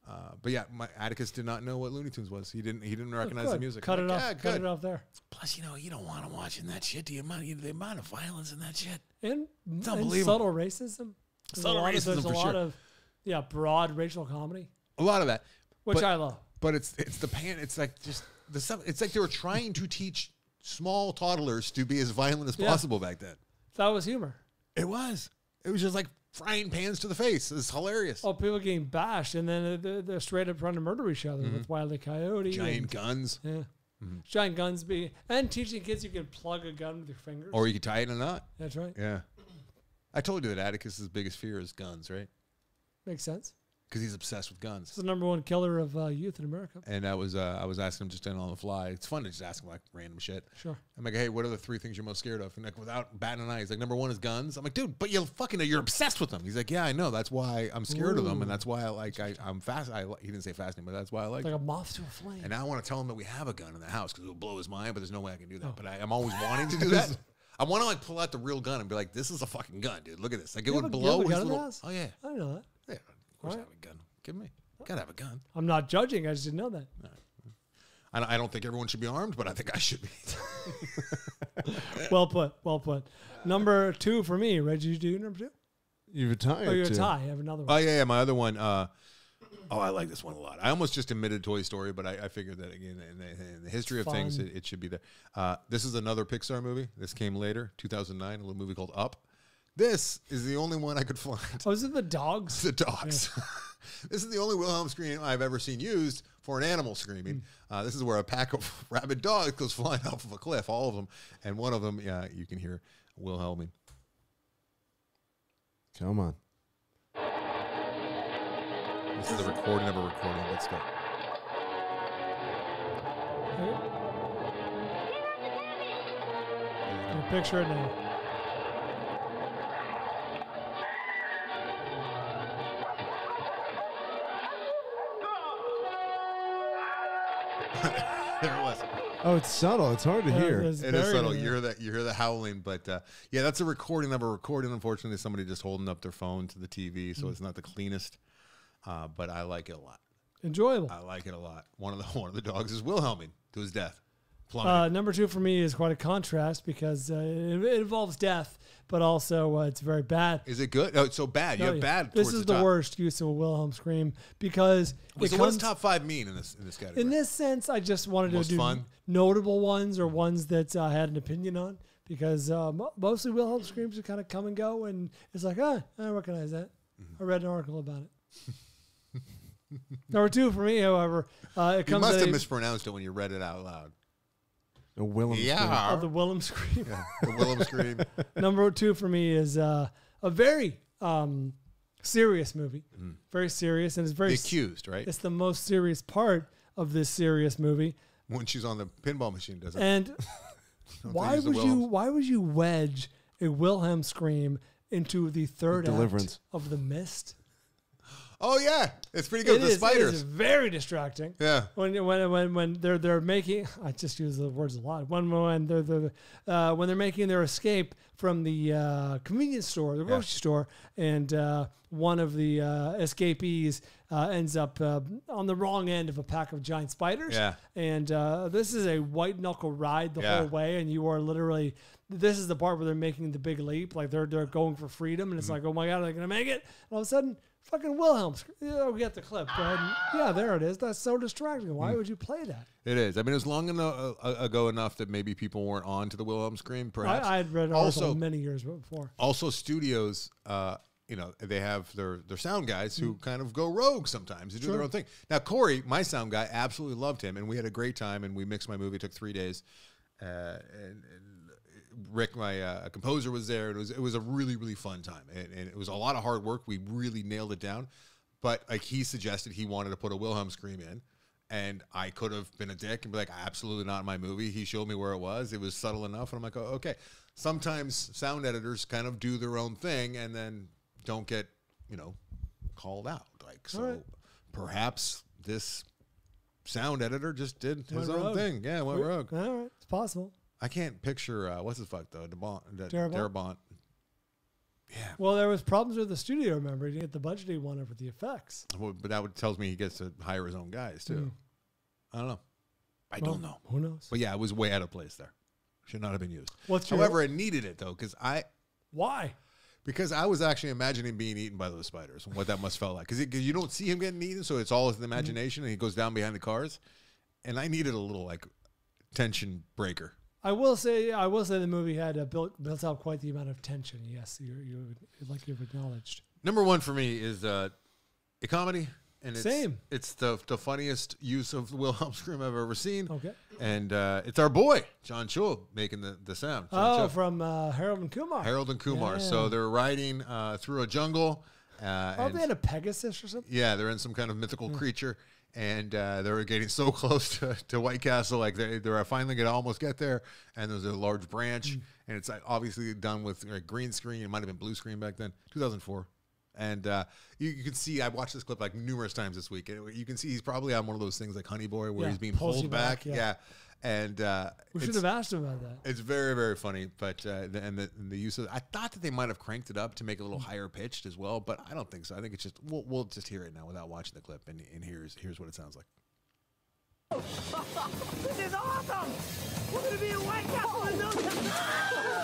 Uh, but yeah, my Atticus did not know what Looney Tunes was. He didn't. He didn't recognize the music. Cut I'm it like, off. Yeah, Cut good. it off there. Plus, you know, you don't want to watching that shit. The amount, the amount of violence in that shit. And, and unbelievable. subtle racism. There's Subtle racism Of, there's for a lot sure. of yeah broad racial comedy, A lot of that. which But- I love. But it's it's the pan. It's like just the stuff. It's like they were trying to teach small toddlers to be as violent as Yeah. possible back then. That was humor. It was. It was just like frying pans to the face. It's hilarious. Oh, people getting bashed, and then they're, they're straight up trying to murder each other with Wile E. Coyote. Mm-hmm. Giant and, guns, yeah. Giant guns be and teaching kids you can plug a gun with your fingers. or you can tie it in a knot. That's right. Yeah. I told you that Atticus's biggest fear is guns, right? Makes sense. Because he's obsessed with It's guns. the number one killer of uh, youth in America. And I was uh, I was asking him just in on the fly. It's fun to just ask him like random shit. Sure. I'm like, hey, what are the three things you're most scared of? And like, without batting an eye, he's like, number one is guns. I'm like, dude, but you're fucking, you're obsessed with them. He's like, yeah, I know. That's why I'm scared of them, and that's why I like, I, I'm fast. I, he didn't say fascinating, but that's why I like. It's like a moth to a flame. and now I want to tell him that we have a gun in the house because it'll blow his mind, but there's no way I can do that. Oh. But I, I'm always wanting to do that. I want to like pull out the real gun and be like, this is a fucking gun, dude. Look at this. Like it You have would blow his gun in the little. Oh yeah, I know that. Yeah. Of course I have a gun. Give me. Gotta have a gun. I'm not judging. I just didn't know that. I don't, I don't think everyone should be armed, but I think I should be. well put. Well put. Number two for me. Reggie, you do number two? You've retired. Oh, you're a tie. I have another Oh one. yeah, yeah. My other one. Uh, oh, I like this one a lot. I almost just admitted Toy Story, but I, I figured that again in the, in the history of things, it, it should be there. Uh, this is another Pixar movie. This came later, 2009, a little movie called Up. This is the only one I could find. Oh, is it the dogs? the dogs. this is the only Wilhelm scream I've ever seen used for an animal screaming. Hmm. Uh, this is where a pack of rabid dogs goes flying off of a cliff, all of them, and one of them, yeah, you can hear Wilhelming. Come on. This is a recording of a recording. Let's go. I picture it now. Oh, it's subtle. It's hard to Uh, hear. it's It is very subtle. You hear that. You hear the howling, but uh, yeah, that's a recording of a recording. Unfortunately, somebody just holding up their phone to the TV, Mm. so it's not the cleanest. Uh, but I like it a lot. enjoyable. I like it a lot. One of the one of the dogs is Wilhelming to his death. Uh, number two for me is quite a contrast because uh, it, it involves death, but also uh, it's very bad. is it good? Oh, it's so bad. You No, have bad. This is the, the, worst use of a Wilhelm scream because Wait, it so what does comes- top five mean in this in this category? in this sense, I just wanted Most to do fun? notable ones or ones that uh, I had an opinion on because uh, mo- mostly Wilhelm screams are kind of come and go, and it's like, ah, I recognize that. Mm-hmm. I read an article about it. Number two for me, however, uh, it you comes must at have a- mispronounced it when you read it out loud. A Willem Yeah, of the Wilhelm scream. Yeah, the Willem scream. Number two for me is uh, a very um, serious movie, very serious, and it's very Mm. The accused, right? It's the most serious part of this serious movie. When she's on the pinball machine, does it? And why would you why would you wedge a Wilhelm scream into the third Deliverance. act of The Mist? Oh yeah, it's pretty good. It the is- spiders. is very distracting. Yeah. When when when when they're they're making I just use the words a lot. When when they're, they're uh, when they're making their escape from the uh, convenience store, the grocery store, and uh, one of the uh, escapees uh, ends up uh, on the wrong end of a pack of giant spiders. Yeah. And uh, this is a white knuckle ride the Yeah. whole way, and you are literally. This is the part where they're making the big leap, like they're they're going for freedom, and it's like, oh my god, are they gonna make it? And all of a sudden, fucking Wilhelm. Yeah, we got the clip. Go ahead. And, yeah, there it is. That's so distracting. Why would you play that? It is. I mean, it was long enough uh, ago enough that maybe people weren't on to the Wilhelm scream. Perhaps I, I had read Also- many years before. also studios uh you know they have their their sound guys who Mm. kind of go rogue sometimes they do their own thing now corey my sound guy absolutely loved him and we had a great time and we mixed my movie it took three days uh, and, and rick my uh, composer was there it was it was a really really fun time and, and it was a lot of hard work we really nailed it down but like he suggested he wanted to put a wilhelm scream in and I could have been a dick and be like, absolutely not in my movie. He showed me where it was. It was subtle enough. And I'm like, oh, okay. Sometimes sound editors kind of do their own thing and then don't get, you know, called out. Like, so right. perhaps this sound editor just did his Went own rogue. thing. Yeah, went rogue. All right, it's possible. I can't picture, uh, what's his fuck though? DeBont. De- Darabont? Darabont. Yeah. Well, there was problems with the studio. Remember, he didn't get the budget he wanted for the effects. Well, but that would, tells me he gets to hire his own guys too. I don't know. I Well, don't know. Who knows? But yeah, it was way out of place there. Should not have been used. What's However, it needed it though, because I Why? because I was actually imagining being eaten by those spiders and what that must felt like. Because you don't see him getting eaten, so it's all in the imagination, and he goes down behind the cars. And I needed a little like tension breaker. I will say, I will say, the movie had uh, built built up quite the amount of tension. Yes, you you like you've acknowledged. Number one for me is uh, a comedy, and it's, Same. It's the the funniest use of the Wilhelm scream I've ever seen. Okay. And uh, it's our boy John Cho making the the sound. John Oh, Cho. from uh, Harold and Kumar. Harold and Kumar. So they're riding uh, through a jungle. Uh, Oh, they had a Pegasus or something. Yeah, they're in some kind of mythical Hmm. creature, and uh, they're getting so close to, to White Castle, like they, they're finally gonna almost get there. And there's a large branch, Hmm. and it's like, obviously done with like, green screen. It might have been blue screen back then, 2004. And uh, you, you can see, I watched this clip like numerous times this week. And you can see he's probably on one of those things like Honey Boy, where Yeah, he's being pulled back. back, yeah. yeah. And uh, We should have asked him about that. it's very very funny, but uh, the, and, the, and the use of I thought that they might have cranked it up to make it a little higher pitched as well, but I don't think so. I think it's just we'll, we'll just hear it now without watching the clip, and, and here's here's what it sounds like. This is awesome! We're gonna be in White Castle in no time.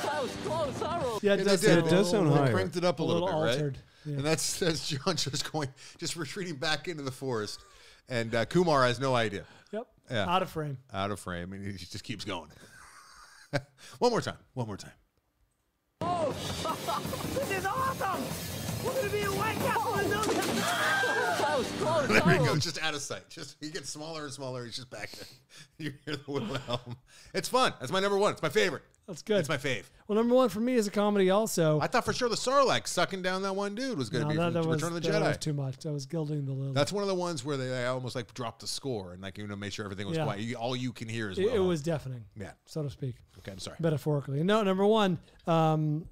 That was close, huh, Yeah, it does, did. sound It does sound higher. cranked it up a, A little, little bit, altered, right? yeah. And that's that's John just going just retreating back into the forest, and uh, Kumar has no idea, Yep. Yeah. Out of frame. out of frame, and he just keeps going. one more time, one more time. Oh, this is awesome! We're gonna be in White Castle in no time. That was close, There huh, he goes, just out of sight. Just he gets smaller and smaller. He's just back there. You hear the Wilhelm. It's fun. That's my number one. It's my favorite. That's good. It's my fave. Well, number one for me is a comedy also. I thought for sure the Sarlacc sucking down that one dude was going to no, be that, from that was, Return of the that Jedi. was too much. That was gilding the lily. That's one of the ones where they, they almost like dropped the score and like you know made sure everything was Yeah. quiet. You, all you can hear is it, it was deafening, yeah. so to speak, Okay, I'm sorry. metaphorically. No, number one, um,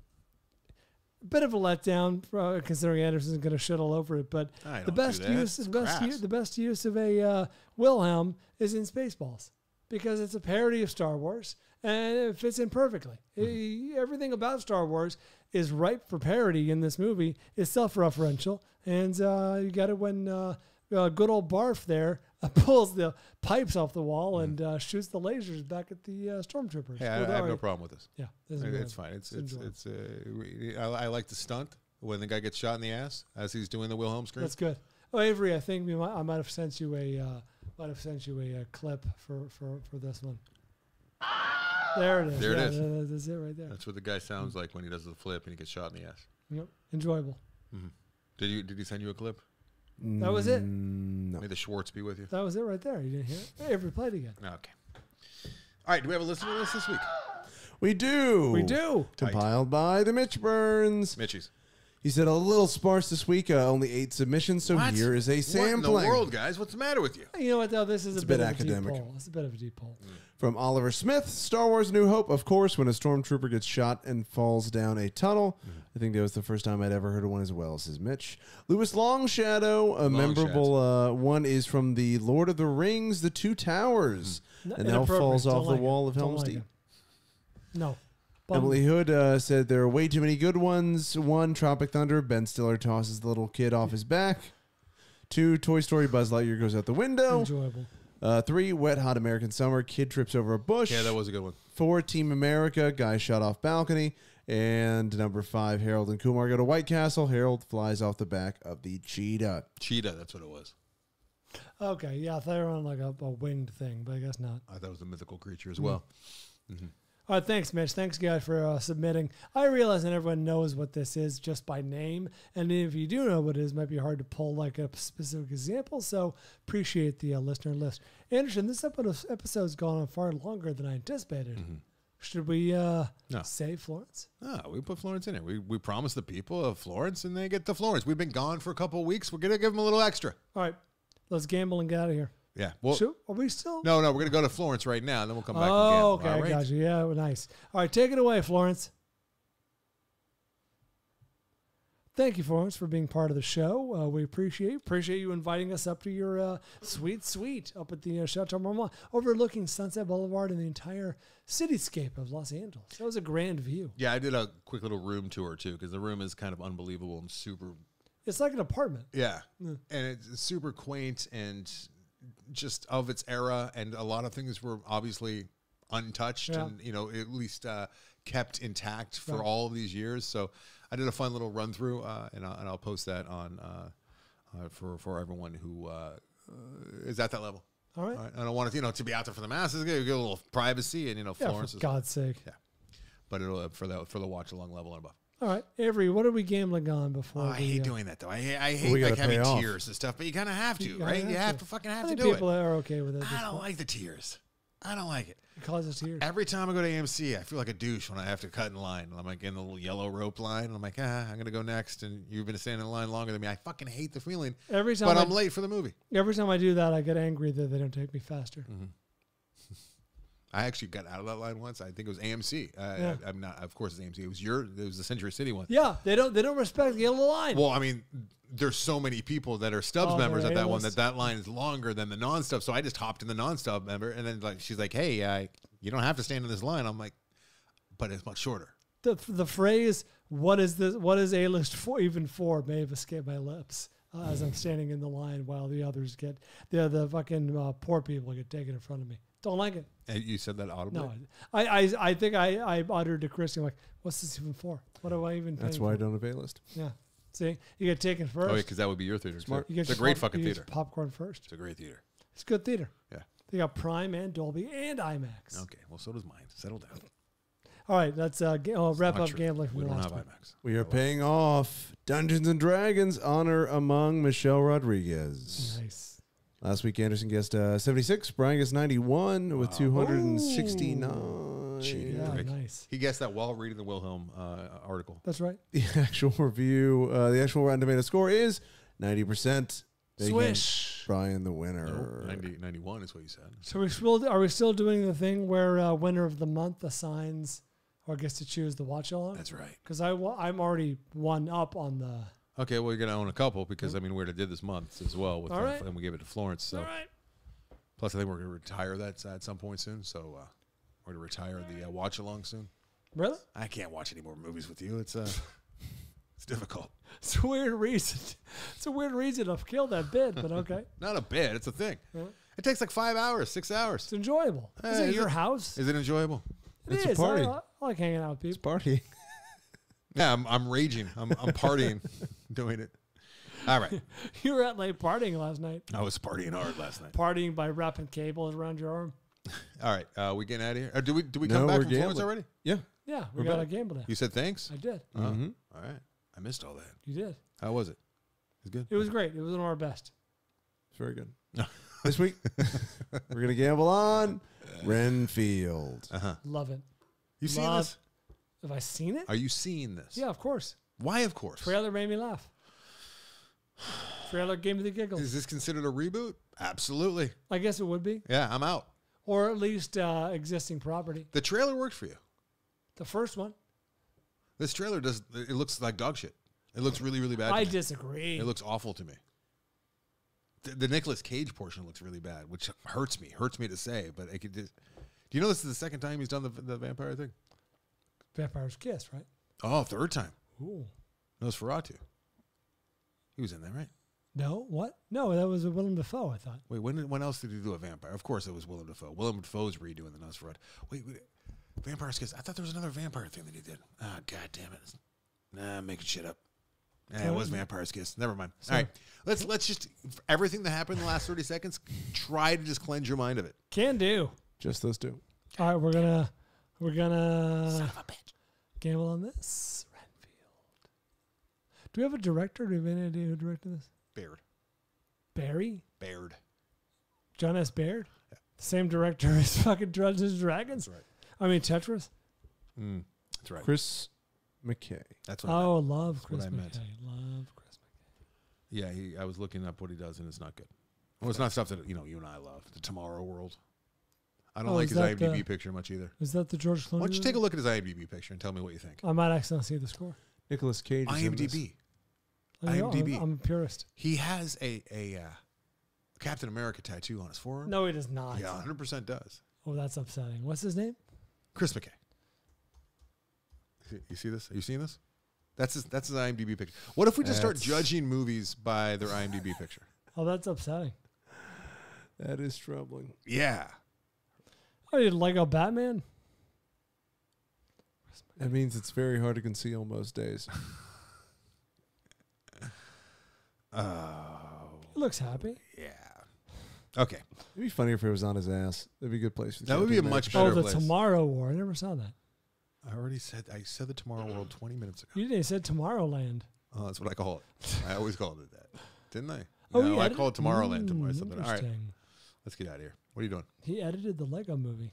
bit of a letdown uh, considering Anderson's going to shit all over it. But the best that. use, the best, use, the best use of a uh, Wilhelm is in Spaceballs because it's a parody of Star Wars and it fits in perfectly. Mm-hmm. E- Everything about Star Wars is ripe for parody in this movie. It's self-referential, and uh, you got it when uh, uh, good old Barf there uh, pulls the pipes off the wall Mm-hmm. and uh, shoots the lasers back at the uh, stormtroopers. Hey, I, I have no problem with this. Yeah, this It- It's fine. It's it's enjoyable. it's. Uh, I, I like the stunt when the guy gets shot in the ass as he's doing the Wilhelm scream. That's good. Oh, Avery, I think we might, I might have sent you a uh, might have sent you a, uh clip for, for, for this one. There it is. There it Yeah, is. that- That's it right there. That's what the guy sounds like when he does the flip and he gets shot in the ass. Yep. Enjoyable. Did you did he send you a clip? That was it. Mm, no. May the Schwartz be with you. That was it right there. You didn't hear it? Hey, Avery, play it again. Okay. All right. Do we have a listener list this week? We do. We do. Compiled by the Mitch Burns. Mitchie's. He said a little sparse this week, uh, only eight submissions. So What? here is a What in sampling the world, guys? What's the matter with you? You know what though? This is It's a a bit, bit of academic. a deep poll. It's a bit of a deep poll. from Oliver Smith. Star Wars: New Hope. Of course, when a stormtrooper gets shot and falls down a tunnel. I think that was the first time I'd ever heard of one as well. Says Mitch. Lewis Longshadow. A memorable uh, one is from the Lord of the Rings: The Two Towers. N- An elf inappropriate. falls Don't off the like it. wall of Don't Helm's like Deep. it. No. Bum- Emily Hood uh, said there are way too many good ones. One, Tropic Thunder. Ben Stiller tosses the little kid off his back. Two, Toy Story. Buzz Lightyear goes out the window. Enjoyable. Uh, three, Wet Hot American Summer. Kid trips over a bush. Yeah, that was a good one. Four, Team America. Guy shot off balcony. And number five, Harold and Kumar go to White Castle. Harold flies off the back of the cheetah. Cheetah. That's what it was. Okay. Yeah, I thought you were on like a, a winged thing, but I guess not. I thought it was a mythical creature as well. All right, thanks, Mitch. Thanks, guys, for uh, submitting. I realize that everyone knows what this is just by name, and if you do know what it is, it might be hard to pull like a specific example. So appreciate the uh, listener list. Anderson, this episode episode's gone on far longer than I anticipated. Should we uh, No. say Florence? No, we put Florence in it. We we promised the people of Florence, and they get to Florence. We've been gone for a couple of weeks. We're gonna give them a little extra. All right, let's gamble and get out of here. Yeah. Well, Should- are we still? no, no, we're gonna go to Florence right now, and then we'll come back. Oh, gamble. okay, right? got you. Yeah, nice. All right, take it away, Florence. Thank you, Florence, for being part of the show. Uh, we appreciate appreciate you inviting us up to your uh, sweet suite up at the uh, Chateau Marmont, overlooking Sunset Boulevard and the entire cityscape of Los Angeles. That was a grand view. Yeah, I did a quick little room tour too, because the room is kind of unbelievable and super. It's like an apartment. Yeah, and it's super quaint and just of its era, and a lot of things were obviously untouched Yeah. and you know at least uh, kept intact for Right. all of these years. So I did a fun little run through, uh, and, I'll, and I'll post that on uh, uh, for for everyone who uh, uh, is at that level. All right. All right? I don't want it, you know, to be out there for the masses. Get, a little privacy, and you know, Yeah, Florence for is, God's sake. yeah, but it'll for the for the watch along level and above. All right, Avery, what are we gambling on before? Oh, I we, hate uh, doing that though. I hate, I hate we like gotta having pay off. tears and stuff, but you kind of have to, You gotta right? you have have to. to fucking I have to do people it. People are okay with it. I don't point. like the tears. I don't like it. It causes tears. Every time I go to AMC, I feel like a douche when I have to cut in line. I'm like in the little yellow rope line. And I'm like, ah, I'm gonna go next, and you've been standing in line longer than me. I fucking hate the feeling. Every time But I- I'm late for the movie. Every time I do that, I get angry that they don't take me faster. Mm-hmm. I actually got out of that line once. I think it was AMC. Uh, Yeah. I, am not. Of course, it's AMC. It was your. It was the Century City one. Yeah, they don't they don't respect the yellow line. Well, I mean, there's so many people that are Stubs Oh, members at that one that that line is longer than the non-Stub. So I just hopped in the non-Stub member, and then like she's like, "Hey, I, you don't have to stand in this line." I'm like, "But it's much shorter." the the phrase "What is this? What is A list for? Even for?" may have escaped my lips uh, as I'm standing in the line while the others get the the fucking uh, poor people get taken in front of me. Don't like it. And you said that audibly. No, I I, I think I I uttered to Christy I'm like, "What's this even for? What do I even?" That's paying why I don't have a list. Yeah. See, you get taken first. Oh, yeah, because that would be your theater. Smart. Too. You get It's a great pop- fucking you theater. your Popcorn first. It's a great theater. It's good theater. Yeah. They got Prime and Dolby and IMAX. Okay. Well, so does mine. Settle down. All right, let's uh, ga- oh, wrap up true. gambling from We the don't last have one. IMAX. We are paying off Dungeons and Dragons honor among Michelle Rodriguez. Nice. Last week, Anderson guessed uh, 76. Bryan guessed 91 with 269. Cheating Yeah, nice. He guessed that while reading the Wilhelm uh, article. That's right. The actual review, uh, the actual Rotten Tomato score is 90%. making Swish. Bryan the winner. No, 90, 91 is what you said. So we still are we still doing the thing where uh, winner of the month assigns or gets to choose the watch along? That's right. Because I I'm already one up on the. Okay, well, you're gonna own a couple because I mean we already did this month as well with All uh, and we gave it to Florence. So All right. Plus, I think we're going to retire that at some point soon. So uh, we're going to retire the uh, watch along soon. Really? I can't watch any more movies with you. It's uh, it's difficult. It's a weird reason. It's a weird reason to kill that bit, but okay. Not a bit. It's a thing. Yeah. It takes like five hours, six hours. It's enjoyable. Is Hey, it is your it- house? Is it enjoyable? It It's a is. I- party. I, I like hanging out with people. It's partying. Yeah, I'm, I'm raging. I'm, I'm partying, doing it. All right. You were at late partying last night. I was partying hard last night. Partying by wrapping cables around your arm. All right. Uh, we getting out of here? Uh, do we do we No, come back we're from Florence gambling. already? Yeah. Yeah, we We're got back. a game today. You said thanks. I did. Oh, Mm-hmm. all right. I missed all that. You did. How was it? It was good. It was great. It was one of our best. It's very good. this week, we're gonna gamble on Renfield. Uh huh. Love it. You seen Love- this? Have I seen it? Are you seeing this? Yeah, of course. Why? Of course. Trailer made me laugh. Trailer gave me the giggles. Is this considered a reboot? Absolutely. I guess it would be, Yeah, I'm out. or at least uh, existing property. The trailer worked for you. The first one, This trailer does. It looks like dog shit. It looks really, really bad. I disagree. It looks awful to me. The, the Nicolas Cage portion looks really bad, which hurts me. Hurts me to say, but it could. Just, do you know this is the second time he's done the the vampire thing? Vampire's Kiss, right? Oh, third time. Ooh. Nosferatu. He was in there, right? No, what? No, that was a Willem Dafoe. I thought. Wait, when did, when else did he do a vampire? Of course, it was Willem Dafoe. Willem Dafoe's redoing the Nosferatu. Wait, wait, Vampire's Kiss. I thought there was another vampire thing that he did. Ah, god damn it. Nah, I'm making shit up. Nah, it was Vampire's Kiss. Never mind. All right, let's let's just everything that happened in the last thirty seconds. Try to just cleanse your mind of it. Can do. Just those two. All right, we're gonna we're gonna gamble on this. Renfield. Do we have a director? Do we have any idea who directed this? Baird, Barry? Baird. John S. Baird? The same director as fucking Dungeons and Dragons? That's right. I mean Tetris. Mm, that's right. Chris McKay. That's what. I meant. Oh, love That's what Chris I meant. McKay. Love Chris McKay. Yeah, he, I was looking up what he does, and it's not good. Well, it's not stuff that you know you and I love. The Tomorrow World. I don't Oh, like his that IMDb the- picture much either. Is that the George Clooney? Why don't you take a look at his IMDb picture and tell me what you think? I might accidentally see the score. Nicolas Cage. is in this. IMDb. I know, I'm- IMDb. I'm a purist. He has a a uh, Captain America tattoo on his forearm. No, he does not. Yeah, 100 percent does. Oh, that's upsetting. What's his name? Chris McKay. You see this? Are you seeing this? That's his, that's his IMDb picture. What if we just start That's- judging movies by their IMDb picture? Oh, that's upsetting. That is troubling. Yeah. Oh, you a Batman? That means it's very hard to conceal most days. Oh. He looks happy. Yeah. Okay. It'd be funny if it was on his ass. That'd be a good place. For That would be a much better oh, the place. Tomorrow War. I never saw that. I already said I said the Tomorrow World 20 minutes ago. You didn't say Tomorrowland. Oh, that's what I call it. I always called it that, didn't I? Oh, no, he I edited- call it Tomorrowland tomorrow. Mm, Something. All right, interesting. let's get out of here. What are you doing? He edited the Lego movie.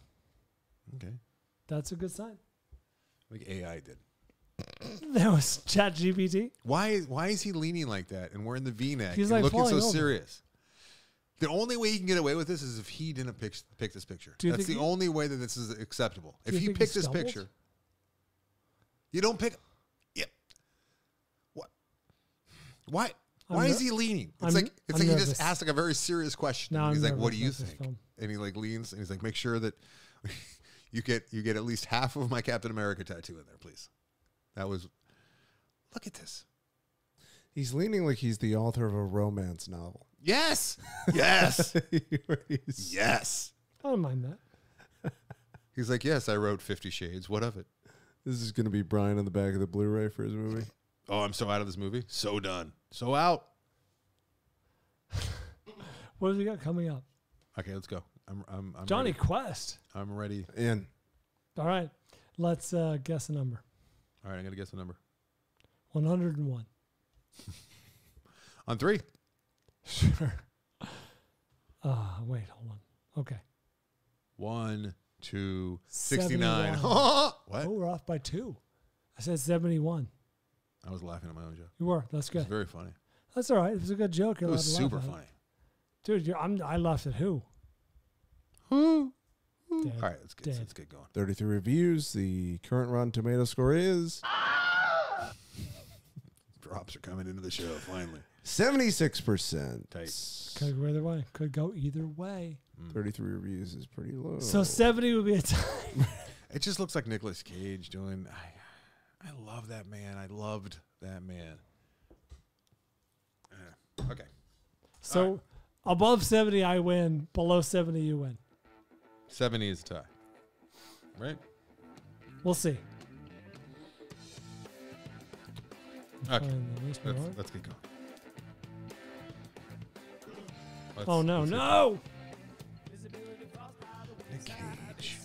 Okay. That's a good sign. Like AI did. That was Chat GPT. Why is why is he leaning like that and wearing the V-neck He's and like looking so over. serious? The only way he can get away with this is if he didn't pick pick this picture. That's the he- only way that this is acceptable. If you he picked this stumbled? picture, you don't pick. Yep. What? Why? I'm Why is he leaning? It's I'm- like it's I'm like he just asked like a very serious question. No, I'm he's like, "What do you think?" And he like leans and he's like, "Make sure that you get you get at least half of my Captain America tattoo in there, please." That was. Look at this. He's leaning like he's the author of a romance novel. Yes. Yes. Yes. I don't mind that. He's like, yes, I wrote Fifty Shades. What of it? This is going to be Bryan on the back of the Blu-ray for his movie. Oh, I'm so out of this movie. So done. So out. What have we got coming up? Okay, let's go. I'm I'm, I'm Johnny Ready. Quest. I'm ready. In. All right. Let's uh, guess a number. All right, I'm gonna guess the number 101. on three. Sure. Uh, wait, hold on. Okay. One, two, 69. 71. what? Oh, we're off by two. I said 71. I was laughing at my own joke. You were. That's It was good. very funny. That's all right. It was a good joke. It You're was allowed to super at funny. it. Dude, you're, I'm, I laughed at who? Woo. Dead. All right, let's get Dead. let's get going. 33 reviews. The current Rotten Tomato score is Drops are coming into the show finally. Seventy-six percent. Tight. Could go either way. Could go either way. Mm. Thirty-three reviews is pretty low. So 70 would be a tie. It just looks like Nicolas Cage doing. I, I love that man. I loved that man. Yeah. Okay. So above 70, I win. Below 70, you win. 70 is a tie. Right? We'll see. Okay. Find the list Let's, let's get going. Let's- Oh, no, no. Nick Cage.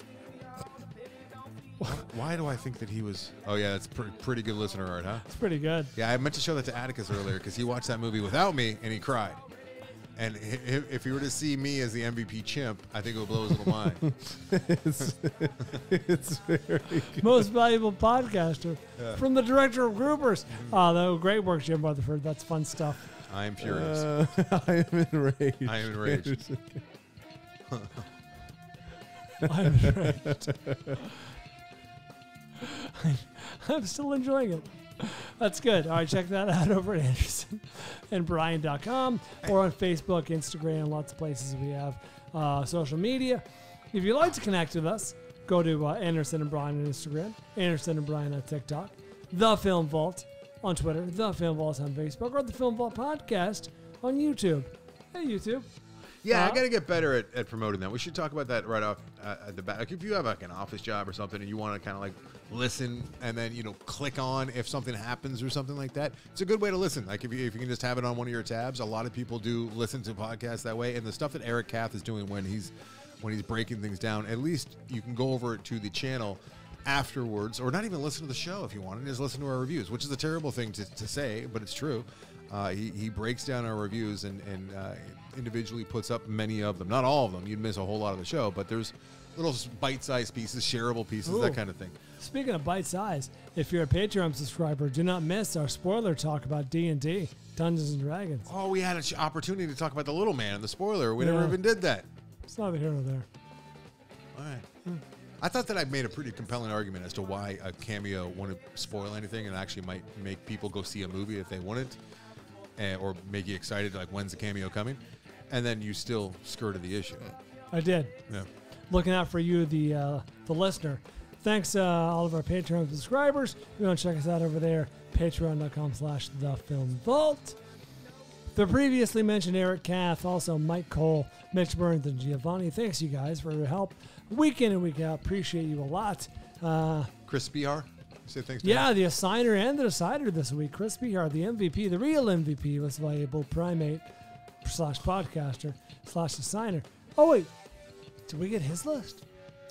Why do I think that he was? Oh yeah, that's pretty pretty good listener art, huh? It's pretty good. Yeah, I meant to show that to Atticus earlier because he watched that movie without me and he cried. And i- i- if he were to see me as the MVP chimp, I think it would blow his little mind. it's, it's very. Good. Most valuable podcaster from the director of Groupers. Oh, that was great work, Jim Rutherford. That's fun stuff. I am furious. Uh, I am enraged. I am enraged. I'm, enraged. I'm still enjoying it. That's good. All right, check that out over at Anderson and andersonandbrian.com or on Facebook, Instagram, lots of places we have uh, social media. If you'd like to connect with us, go to uh, Anderson and Brian on Instagram, Anderson and Brian on TikTok, The Film Vault on Twitter, The Film Vault on Facebook, or The Film Vault Podcast on YouTube. Hey, YouTube. Yeah, Uh, I got to get better at, at promoting that. We should talk about that right off uh, at the back. Like if you have like an office job or something and you want to kind of like listen and then you know click on if something happens or something like that, it's a good way to listen. Like if you, if you can just have it on one of your tabs, a lot of people do listen to podcasts that way. And the stuff that Eric Kath is doing when he's when he's breaking things down, at least you can go over to the channel afterwards, or not even listen to the show if you want, and just listen to our reviews, which is a terrible thing to, to say, but it's true. Uh, he, he breaks down our reviews and, and uh, individually puts up many of them. Not all of them. You'd miss a whole lot of the show, but there's little bite-sized pieces, shareable pieces, Ooh. that kind of thing. Speaking of bite size, if you're a Patreon subscriber, do not miss our spoiler talk about D and D, Dungeons and Dragons. Oh, we had an opportunity to talk about the little man and the spoiler. We Yeah. never even did that. It's not a hero there. All right. I thought that I made a pretty compelling argument as to why a cameo wouldn't spoil anything and actually might make people go see a movie if they wouldn't, eh, or make you excited like when's the cameo coming, and then you still skirted the issue. I did. Yeah. Looking out for you, the uh, the listener. Thanks, uh, all of our Patreon subscribers. If you want to check us out over there, patreon.com slash the film vault. The previously mentioned Eric Kath, also Mike Cole, Mitch Burns, and Giovanni. Thanks, you guys, for your help week in and week out. Appreciate you a lot. Uh, Chris Spehar, say thanks. To Yeah, him? the assigner and the decider this week. Chris Spehar, the MVP, the real MVP, was valuable primate slash podcaster slash assigner. Oh wait, did we get his list?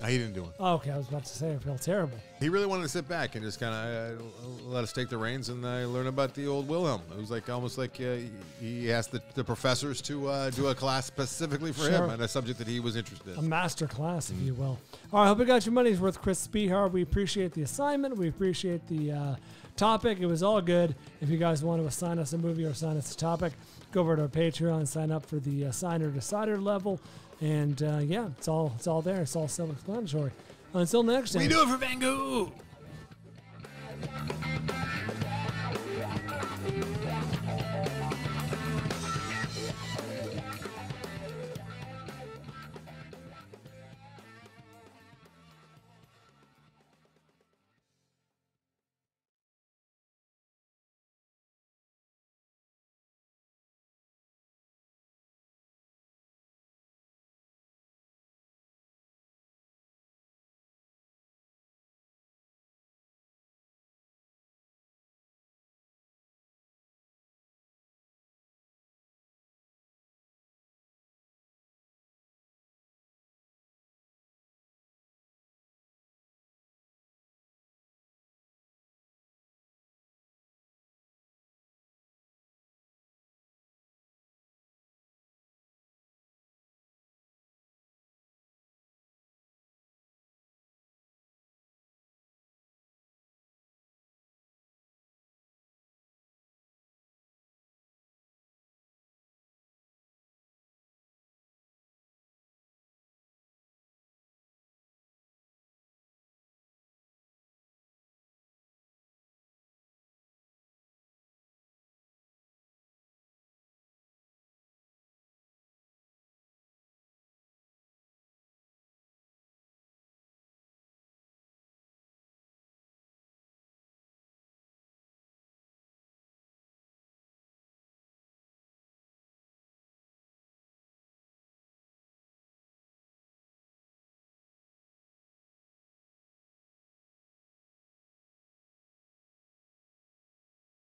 Ah, he didn't do it. Oh, okay, I was about to say I feel terrible. He really wanted to sit back and just kind of uh, let us take the reins and uh, learn about the old Wilhelm. It was like almost like uh, he asked the, the professors to uh, do a class specifically for him on a subject that he was interested in. A master class, if you will. All right, hope you got your money's worth, Chris Spehar. We appreciate the assignment. We appreciate the uh, topic. It was all good. If you guys want to assign us a movie or assign us a topic, go over to our Patreon, sign up for the assigner decider level, and uh, yeah, it's all it's all there. It's all self-explanatory. Until next time. We do it for Van